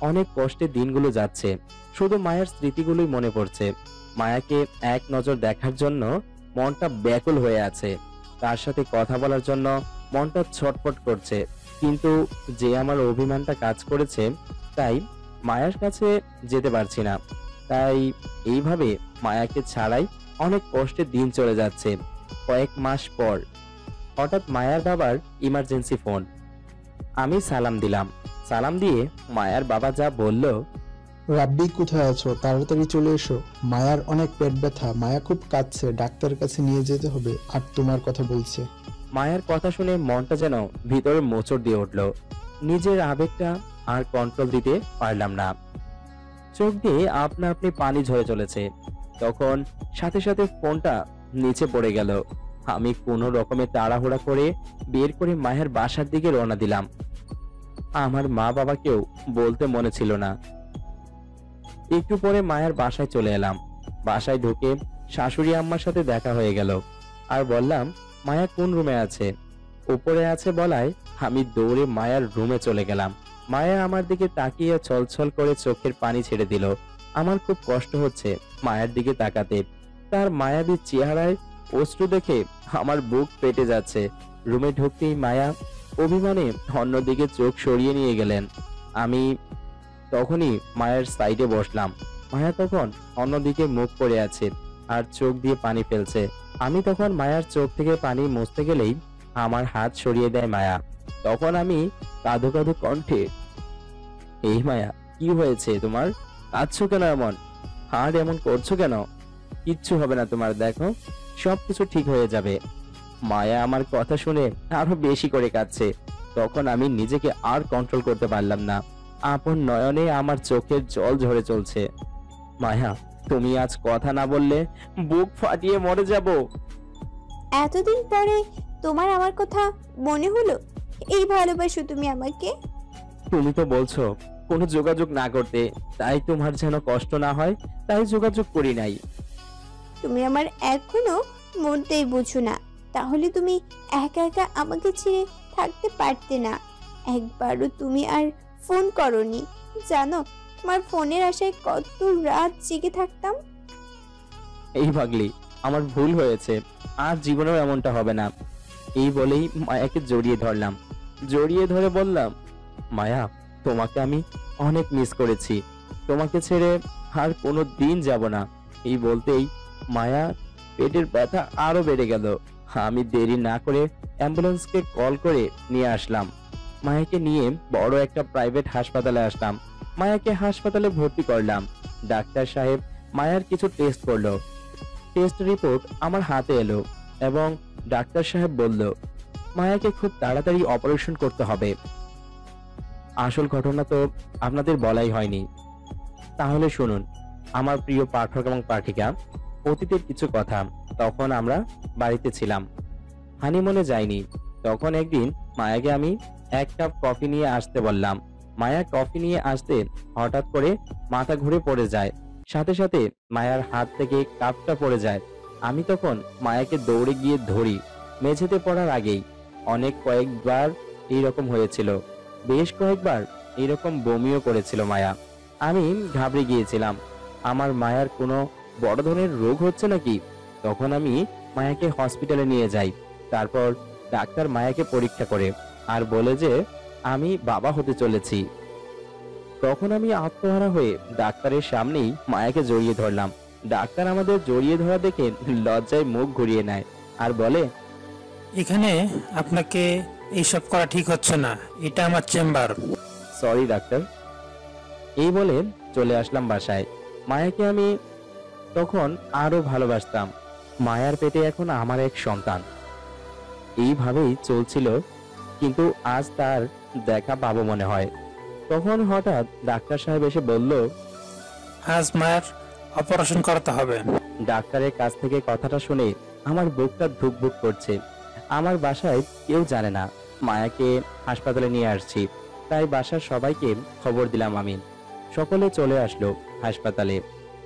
অনেক কষ্টে দিনগুলো যাচ্ছে। শুধু মায়ের স্মৃতিগুলোই মনে পড়ছে। মায়াকে এক নজর দেখার জন্য মনটা ব্যাকুল হয়ে আছে। তার সাথে কথা বলার জন্য মনটা ছটফট করছে। কিন্তু যে আমার অভিমানটা কাজ করেছে, তাই মায়ার কাছে যেতে পারছি না। তাই এইভাবে মায়াকে ছাড়াই অনেক কষ্টে দিন চলে যাচ্ছে। কয়েক মাস পর হঠাৎ মায়ার বাবার ইমার্জেন্সি ফোন আমি সালাম দিলাম। সালাম দিয়ে মায়ার বাবা যা বলল রাব্বি কোথায় আছো? তাড়াতাড়ি চলে এসো। মায়ার অনেক পেট ব্যথা। মায়া খুব কাঁদছে। ডাক্তারের কাছে নিয়ে যেতে হবে আর তোমার কথা বলছে। মায়ের কথা শুনে মনটা যেন ভিতরে মোচড় দিয়ে উঠল। নিজের আবেগটা আর কন্ট্রোল দিতে পারলাম না। চোখ দিয়ে আপনা আপনি পানি ঝরে চলেছে। তখন সাথে সাথে ফোনটা নিচে পড়ে গেল। আমি কোনো রকমে তাড়াহুড়া করে বের করে মায়ের বাসার দিকে রওনা দিলাম। আমার মা বাবাকেও বলতে মনে ছিল না। একটু পরে মায়ের বাসায় চলে এলাম। বাসায় ঢুকে শাশুড়ি আম্মার সাথে দেখা হয়ে গেল। আর বললাম, মায়া কোন রুমে আছে? উপরে আছে বলায় আমি দৌড়ে মায়ার রুমে চলে গেলাম। মায়া আমার দিকে তাকিয়ে ছলছল করে চোখের পানি ছেড়ে দিল। আমার খুব কষ্ট হচ্ছে মায়ের দিকে তাকাতে। তার মায়াবী চেহারায় অশ্রু দেখে আমার বুক পেটে যাচ্ছে। রুমে ঢুকতেই মায়া অভিমানে অন্যদিকে চোখ সরিয়ে নিয়ে গেলেন। আমি তখনই মায়ের সাইডে বসলাম। মায়া তখন অন্যদিকে মুখ করে আছে আর চোখ দিয়ে পানি ফেলছে। আমি তখন মায়ার চোখ থেকে পানি মুছতে গেলেই আমার হাত সরিয়ে দেয় মায়া। তখন আমি কাঁদো কাঁদো কণ্ঠে, এই মায়া, কি হয়েছে তোমার? কাঁদছো কেন এমন? আর এমন করছ কেন? কিচ্ছু হবে না তোমার, দেখো, সবকিছু ঠিক হয়ে যাবে। মায়া আমার কথা শুনে আরও বেশি করে কাঁদছে। তখন আমি নিজেকে আর কন্ট্রোল করতে পারলাম না। আপন নয়নে আমার চোখের জল ঝরে চলছে। মায়া তুমি আজ কথা না বললে বুক ফাটিয়ে মরে যাব। এতদিন পরে তোমার আমার কথা মনে হলো? এই ভালোবাসো তুমি আমাকে? তুমি তো বলছো কোনো যোগাযোগ না করতে। তাই তোমার যেন কষ্ট না হয় তাই যোগাযোগ করি নাই। তুমি আমার এখনও মনতেই বুঝো না। তাহলে তুমি একা একা আমাকে ছেড়ে থাকতে পারতে না। একবারও তুমি আর ফোন করনি। জানো, তোমার ফোনের আশায় কত রাত জেগে থাকতাম। এই ভাগলি আমার ভুল হয়েছে। আর জীবনেও এমনটা হবে না। এই বলেই মায়াকে জড়িয়ে ধরলাম। জড়িয়ে ধরে বললাম, মায়া, তোমাকে আমি অনেক মিস করেছি। তোমাকে ছেড়ে আর কোনো দিন যাব না। এই বলতেই মায়া পেটের ব্যথা আরও বেড়ে গেল। আমি দেরি না করে অ্যাম্বুলেন্সকে কল করে নিয়ে আসলাম। মায়াকে নিয়ে বড় একটা প্রাইভেট হাসপাতালে আসলাম মায়াকে হাসপাতালে ভর্তি করলাম। ডাক্তার সাহেব মায়ার কিছু টেস্ট করল। টেস্ট রিপোর্ট আমার হাতে এলো এবং ডাক্তার সাহেব বলল, মায়াকে খুব তাড়াতাড়ি অপারেশন করতে হবে। আসল ঘটনা তো আপনাদের বলাই হয়নি। তাহলে শুনুন, আমার প্রিয় পাঠক এবং পাঠিকা, অতীতের কিছু কথা। তখন আমরা বাড়িতে ছিলাম। হানিমুনে যাইনি। তখন একদিন মায়াকে আমি এক কাপ কফি নিয়ে আসতে বললাম। মায়া কফি নিয়ে আসতে হঠাৎ করে মাথা ঘুরে পড়ে যায়। সাথে সাথে মায়ার হাত থেকে কাপটা পড়ে যায়। আমি তখন মায়াকে দৌড়ে গিয়ে ধরি, মেঝেতে পড়ার আগেই। অনেক কয়েকবার এইরকম হয়েছিল। বেশ কয়েকবার এইরকম বমিও করেছিল মায়া। আমি ঘাবড়ে গিয়েছিলাম। আমার মায়ার কোনো বড় ধরনের রোগ হচ্ছে নাকি? তখন আমি মায়াকে হসপিটালে নিয়ে যাই। তারপর ডাক্তার মায়াকে পরীক্ষা করে। আর বলে যে আমি বাবা হতে চলেছি। তখন আমি আত্মহারা হয়ে ডাক্তারের সামনেই মায়াকে জড়িয়ে ধরলাম। ডাক্তার আমাদের জড়িয়ে ধরা দেখে লজ্জায় মুখ ঘুরিয়ে নেয় আর বলে এখানে আপনাকে এইসব করা ঠিক হচ্ছে না। এটা আমার চেম্বার। Sorry doctor. এই বলে চলে আসলাম বাসায়। মায়াকে আমি তখন আরও ভালোবাসতাম। মায়ার পেটে এখন আমার এক সন্তান। এইভাবেই চলছিল কিন্তু আজ তার দেখা পাবো মনে হয়। তখন হঠাৎ ডাক্তার সাহেব এসে বলল আজ মায়ের অপারেশন করাতে হবে। ডাক্তারের কাছ থেকে কথাটা শুনে আমার বুকটা ধুকভুক করছে। আমার বাসায় কেউ জানে না মায়াকে হাসপাতালে নিয়ে আসছি। তাই বাসার সবাইকে খবর দিলাম আমি। সকলে চলে আসলো হাসপাতালে।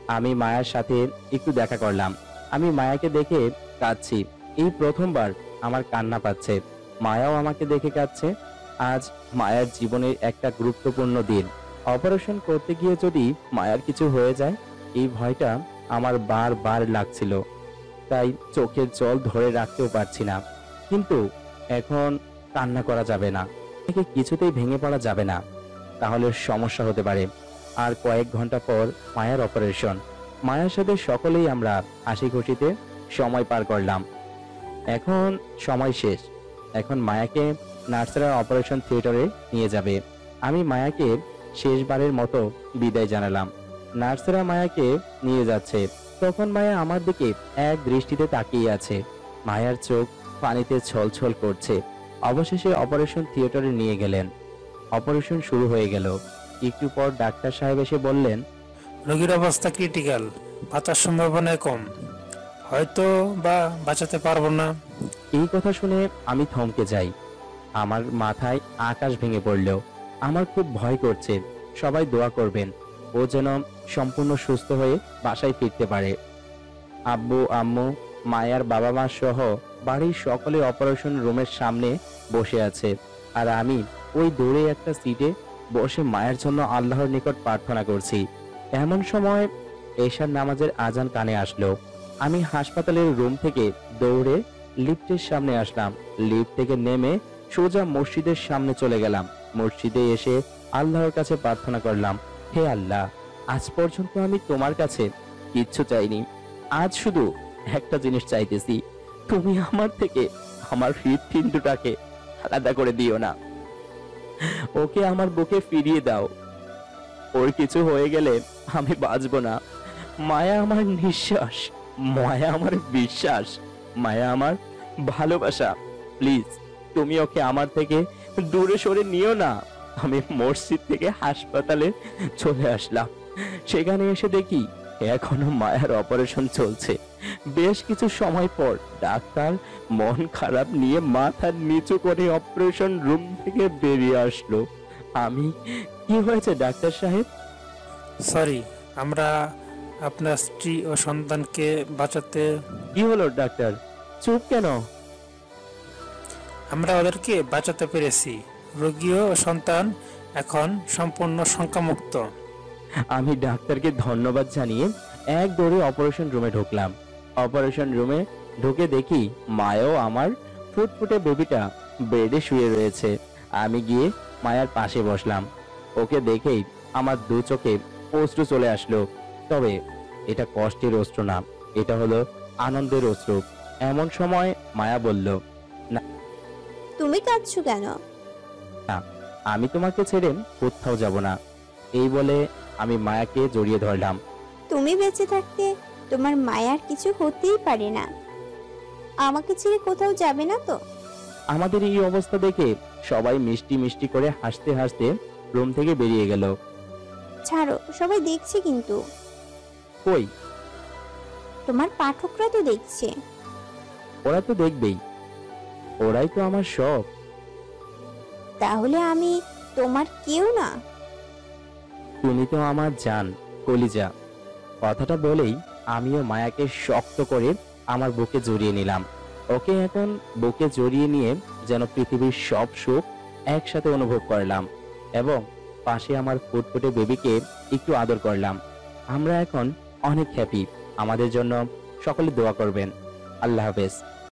আমি মায়ার সাথে একটু দেখা করলাম। আমি মায়াকে দেখে কাঁদছি। এই প্রথমবার আমার কান্না পাচ্ছে। মায়াও আমাকে দেখে কাঁদছে। আজ মায়ার জীবনের একটা গুরুত্বপূর্ণ দিন। অপারেশন করতে গিয়ে যদি মায়ার কিছু হয়ে যায়, এই ভয়টা আমার বারবার লাগছিল। তাই চোখের জল ধরে রাখতেও পারছি না। কিন্তু এখন কান্না করা যাবে না। একে কিছুতেই ভেঙে পড়া যাবে না। তাহলে সমস্যা হতে পারে। আর কয়েক ঘণ্টা পর মায়ার অপারেশন। মায়ের সাথে সকলেই আমরা হাসি খুশিতে সময় পার করলাম। এখন সময় শেষ। এখন মায়াকে নার্সারা অপারেশন থিয়েটারে নিয়ে যাবে। আমি মায়াকে শেষবারের মতো বিদায় জানালাম। নার্সেরা মায়াকে নিয়ে যাচ্ছে। তখন মায়া আমার দিকে এক দৃষ্টিতে তাকিয়ে আছে। মায়ার চোখ পানিতে ছলছল করছে। অবশেষে অপারেশন থিয়েটারে নিয়ে গেলেন। অপারেশন শুরু হয়ে গেল। একটু পর ডাক্তার সাহেব এসে বললেন, রোগীর অবস্থা ক্রিটিক্যাল বাঁচার সম্ভাবনা কম। হয়তো বা বাঁচাতে পারব না। এই কথা শুনে আমি থমকে যাই। আমার মাথায় আকাশ ভেঙে পড়ল আমার খুব ভয় করছে। সবাই দোয়া করবেন, ও যেন সম্পূর্ণ সুস্থ হয়ে বাসায় ফিরতে পারে। আব্বু, আম্মু, মায়ার বাবা মা সহ বাড়ির সকলে অপারেশন রুমের সামনে বসে আছে। আর আমি ওই দূরে একটা সিটে বসে মায়ের জন্য আল্লাহর নিকট প্রার্থনা করছি। এমন সময় এশার নামাজের আজান কানে আসলো। আমি হাসপাতালের রুম থেকে দৌড়ে লিফটের সামনে আসলাম। লিফট থেকে নেমে সোজা মসজিদের সামনে চলে গেলাম। মসজিদে এসে আল্লাহর কাছে প্রার্থনা করলাম, হে আল্লাহ, আজ পর্যন্ত আমি তোমার কাছে কিচ্ছু চাইনি। আজ শুধু একটা জিনিস চাইতেছি। তুমি আমার থেকে আমার হৃৎপিণ্ডটাকে আলাদা করে দিও না। ওকে আমার বুকে ফিরিয়ে দাও। ওর কিছু হয়ে গেলে আমি বাঁচবো না। মায়া আমার নিঃশ্বাস, মায়া আমার বিশ্বাস, মায়া আমার ভালোবাসা। প্লিজ তুমি ওকে আমার থেকে দূরে সরে নিও না। আমি মসজিদ থেকে হাসপাতালে চলে আসলাম। সেখানে এসে দেখি এখনও মায়ের অপারেশন চলছে। বেশ কিছু সময় পর ডাক্তার মন খারাপ নিয়ে মাথার নিচু করে অপারেশন রুম থেকে বেরিয়ে আসলো। আমি কি হয়েছে ডাক্তার সাহেব? সরি আমরা আপনার স্ত্রী ও সন্তানকে বাঁচাতে কি হলো ডাক্তার? চুপ কেন? আমরা ওদেরকে বাঁচাতে পেরেছি। রোগী ও সন্তান এখন সম্পূর্ণ শঙ্কামুক্ত। আমি ডাক্তারকে ধন্যবাদ জানিয়ে এক দৌড়ে অপারেশন রুমে ঢুকলাম। অপারেশন রুমে ঢুকে দেখি মায়াও আমার ফুটফুটে বেবিটা বেডে শুয়ে রয়েছে। আমি গিয়ে মায়ার পাশে বসলাম। ওকে দেখেই আমার দু চোখে অশ্রু চলে আসলো। তবে এটা কষ্টের অশ্রু না এটা হলো আনন্দের অশ্রু। এমন সময় মায়া বলল তুমি কাঁদছো কেন? আমি তোমাকে ছেড়ে কোথাও যাব না। এই বলে আমি মায়াকে জড়িয়ে ধরলাম। তুমি বেঁচে থাকতে তোমার মায়ার কিছু হতেই পারে না। আমাকে ছেড়ে কোথাও যাবে না তো? আমাদের এই অবস্থা দেখে সবাই মিষ্টি মিষ্টি করে হাসতে হাসতে রুম থেকে বেরিয়ে গেল। ছাড়ো সবাই দেখছে কিন্তু। কই? তোমার পাঠকরা তো দেখছে। ওরা তো দেখবেই। ওরাই তো আমার সব। তাহলে আমি তোমার কেউ না? তুমি তো আমার জান কলিজা। কথাটা বলেই আমিও মায়াকে শক্ত করে আমার বুকে জড়িয়ে নিলাম। ওকে এখন বুকে জড়িয়ে নিয়ে যেন পৃথিবীর সব সুখ একসাথে অনুভব করলাম এবং পাশে আমার ফুটফুটে বেবিকে একটু আদর করলাম। আমরা এখন অনেক হ্যাপি আমাদের জন্য সকলে দোয়া করবেন। আল্লাহ হাফেজ।